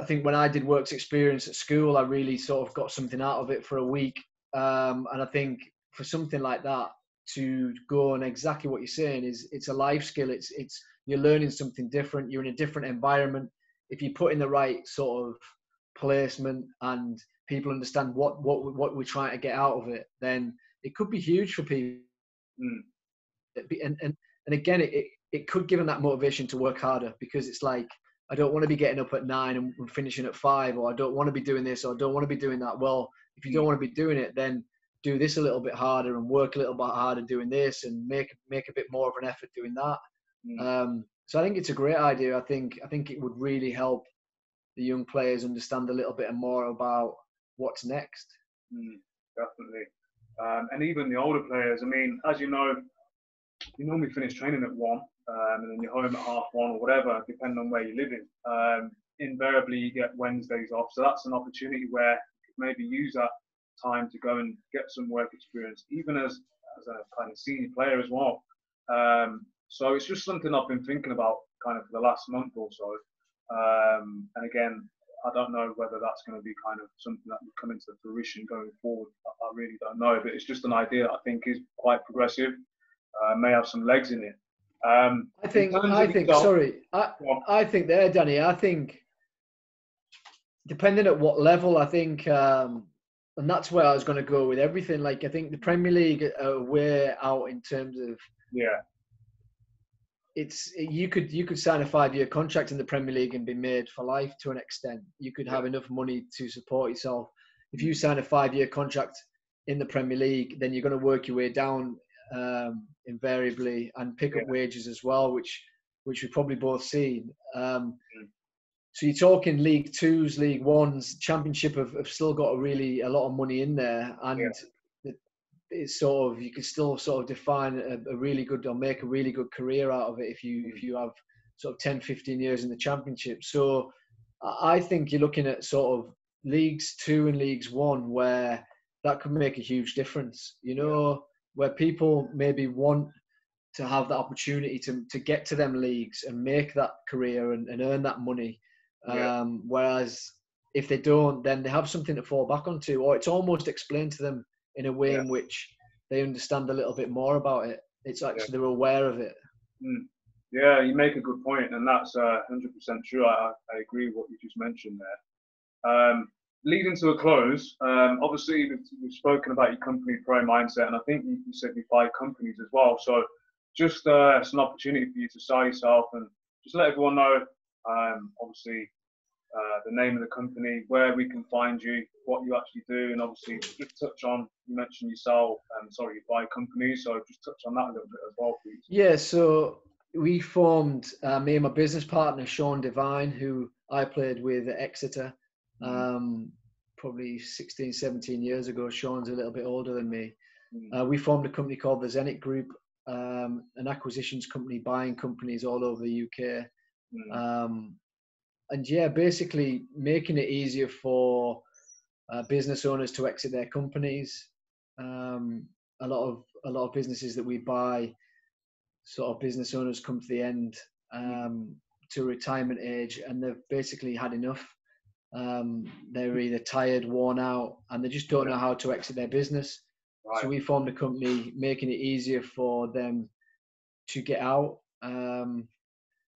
I think when I did works experience at school, I really sort of got something out of it for a week. Um, and I think for something like that to go and exactly what you're saying is it's a life skill. It's it's you're learning something different. You're in a different environment. If you put in the right sort of placement and people understand what what what we're trying to get out of it, then it could be huge for people. Mm. And and and again, it, it it could give them that motivation to work harder because it's like I don't want to be getting up at nine and finishing at five, or I don't want to be doing this, or I don't want to be doing that. Well, if you don't want to be doing it, then do this a little bit harder and work a little bit harder doing this, and make make a bit more of an effort doing that. Mm. Um, so I think it's a great idea. I think I think it would really help the young players understand a little bit more about what's next. Mm, definitely, um, and even the older players. I mean, as you know, you normally finish training at one um, and then you're home at half one or whatever, depending on where you're living. Um, invariably, you get Wednesdays off, so that's an opportunity where you could maybe use that time to go and get some work experience, even as as a kind of senior player as well. Um, so it's just something I've been thinking about kind of for the last month or so. Um, and again, I don't know whether that's going to be kind of something that will come into fruition going forward. I, really don't know, but it's just an idea I think is quite progressive. Uh, may have some legs in it. Um, I think. I think. sorry, I, I think there, Danny. I think, depending at what level, I think, um, and that's where I was going to go with everything. Like I think the Premier League are way out in terms of yeah. It's you could you could sign a five year contract in the Premier League and be made for life to an extent. You could have enough money to support yourself. If you sign a five year contract in the Premier League, then you're going to work your way down um, invariably and pick up wages as well, which which we've probably both seen. Um, mm. So you're talking League Twos, League Ones, Championship have, have still got a really a lot of money in there, and yeah. it's sort of you can still sort of define a, a, really good or make a really good career out of it if you mm. if you have sort of 10, 15 years in the Championship. So I think you're looking at sort of Leagues Two and Leagues One where that could make a huge difference. You know, where people maybe want to have the opportunity to, to get to them leagues and make that career and, and earn that money. Yeah. Um, whereas if they don't, then they have something to fall back onto, or it's almost explained to them in a way yeah. in which they understand a little bit more about it. It's actually yeah. they're aware of it. Mm. Yeah, you make a good point, and that's uh, 100% true. I, I agree with what you just mentioned there. Um, leading to a close, um, obviously we've, we've, spoken about your company pro mindset, and I think you, you said you buy companies as well. So just uh, it's an opportunity for you to sell yourself and just let everyone know, um, obviously, uh, the name of the company, where we can find you, what you actually do, and obviously just touch on. You mentioned you sell, um, sorry, you buy companies, so just touch on that a little bit as well, please. Yeah, so we formed uh, me and my business partner Sean Devine, who I played with at Exeter um, probably 16, 17 years ago. Sean's a little bit older than me. Mm. Uh, we formed a company called the Zenit Group, um, an acquisitions company buying companies all over the UK. Mm. Um, and yeah, basically making it easier for uh, business owners to exit their companies. Um, a lot of a lot of businesses that we buy, sort of business owners come to the end mm. um, to retirement age, and they've basically had enough. Um, they're either tired, worn out, and they just don't know how to exit their business. Right. So we formed a company making it easier for them to get out. Um,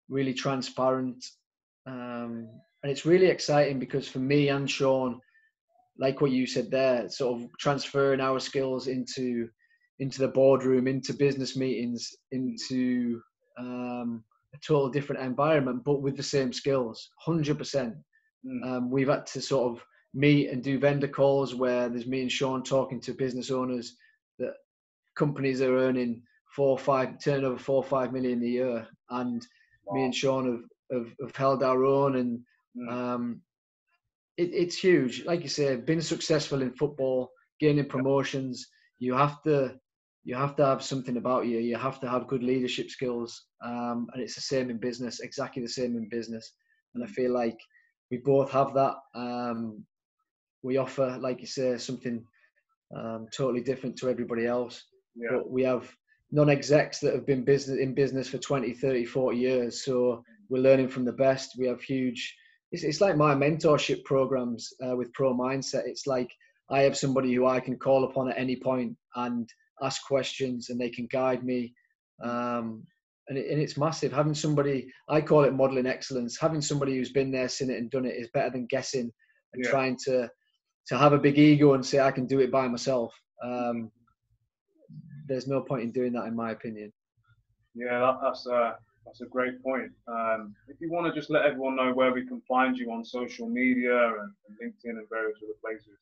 really transparent, um, and it's really exciting because for me and Sean, like what you said there, sort of transferring our skills into into the boardroom, into business meetings, into um, a total different environment, but with the same skills, hundred percent. Mm. Um, we've had to sort of meet and do vendor calls where there's me and Sean talking to business owners that companies are earning four, five, turnover four, five million a year, and wow. me and Sean have, have, have held our own and mm. um, it, it's huge. Like you say, being successful in football, gaining promotions. You have to you have to have something about you. You have to have good leadership skills, um, and it's the same in business. Exactly the same in business. And I feel like we both have that. Um, we offer, like you say, something um, totally different to everybody else. Yeah. But we have non-execs that have been business in business for 20, 30, 40 years. So we're learning from the best. We have huge. It's, it's like my mentorship programs uh, with Pro Mindset. It's like I have somebody who I can call upon at any point and ask questions, and they can guide me. Um, and, it, and it's massive having somebody. I call it modeling excellence. Having somebody who's been there, seen it, and done it is better than guessing and yeah. trying to to have a big ego and say I can do it by myself. Um, there's no point in doing that, in my opinion. Yeah, that, that's a that's a great point. Um, if you want to just let everyone know where we can find you on social media and, and LinkedIn and various other places.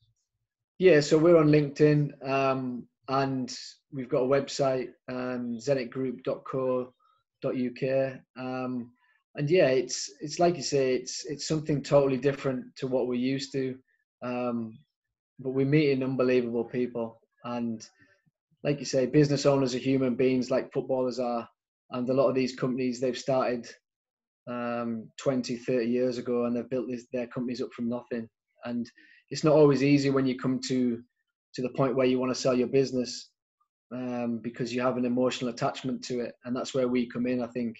Yeah, so we're on LinkedIn um, and we've got a website, um, zenitgroup.co.uk. Um, and yeah, it's it's like you say, it's it's something totally different to what we're used to. Um, but we're meeting unbelievable people, and like you say, business owners are human beings like footballers are. And a lot of these companies they've started um, 20, 30 years ago, and they've built this, their companies up from nothing. And it's not always easy when you come to to the point where you want to sell your business um, because you have an emotional attachment to it, and that's where we come in. I think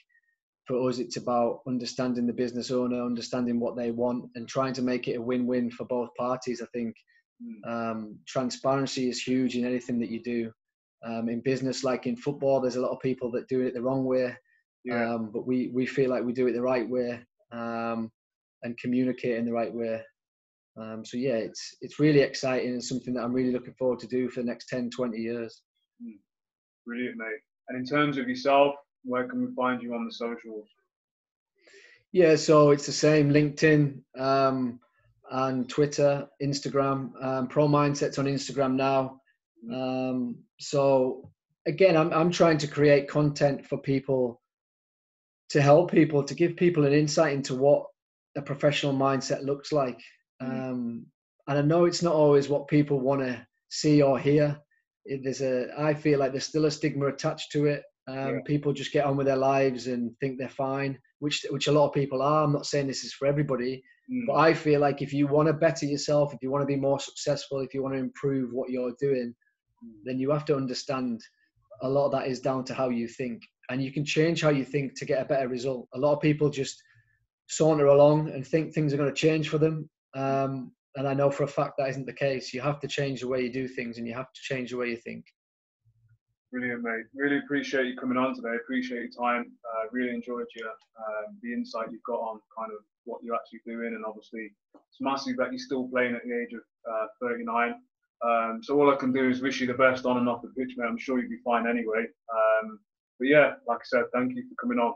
for us, it's about understanding the business owner, understanding what they want, and trying to make it a win-win for both parties. I think hmm. um, transparency is huge in anything that you do. Um, in business, like in football, there's a lot of people that do it the wrong way, yeah. Um, but we we feel like we do it the right way um, and communicate in the right way. Um, so yeah, it's it's really exciting and something that I'm really looking forward to do for the next 10, 20 years. Brilliant, mate. And in terms of yourself, where can we find you on the socials? Yeah, so it's the same LinkedIn um, and Twitter, Instagram. Um, Pro Mindsets on Instagram now. Hmm. Um, so again, I'm I'm trying to create content for people to help people to give people an insight into what a professional mindset looks like. Mm. Um, and I know it's not always what people want to see or hear. There's a, I feel like there's still a stigma attached to it. Um, yeah. People just get on with their lives and think they're fine, which which a lot of people are. I'm not saying this is for everybody, mm. but I feel like if you want to better yourself, if you want to be more successful, if you want to improve what you're doing, mm. then you have to understand a lot of that is down to how you think, and you can change how you think to get a better result. A lot of people just saunter along and think things are going to change for them, um, and I know for a fact that isn't the case. You have to change the way you do things and you have to change the way you think. Brilliant, mate. Really appreciate you coming on today. Appreciate your time. Uh, really enjoyed your um, the insight you've got on kind of what you're actually doing, and obviously it's massive that you're still playing at the age of uh, 39. Um, so all I can do is wish you the best on and off the pitch, mate. I'm sure you'll be fine anyway. Um, but yeah, like I said, thank you for coming on.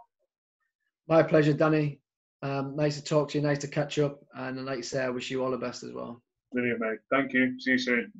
My pleasure, Danny. Um, nice to talk to you. Nice to catch up. And like I say, I wish you all the best as well. Brilliant, mate. Thank you. See you soon.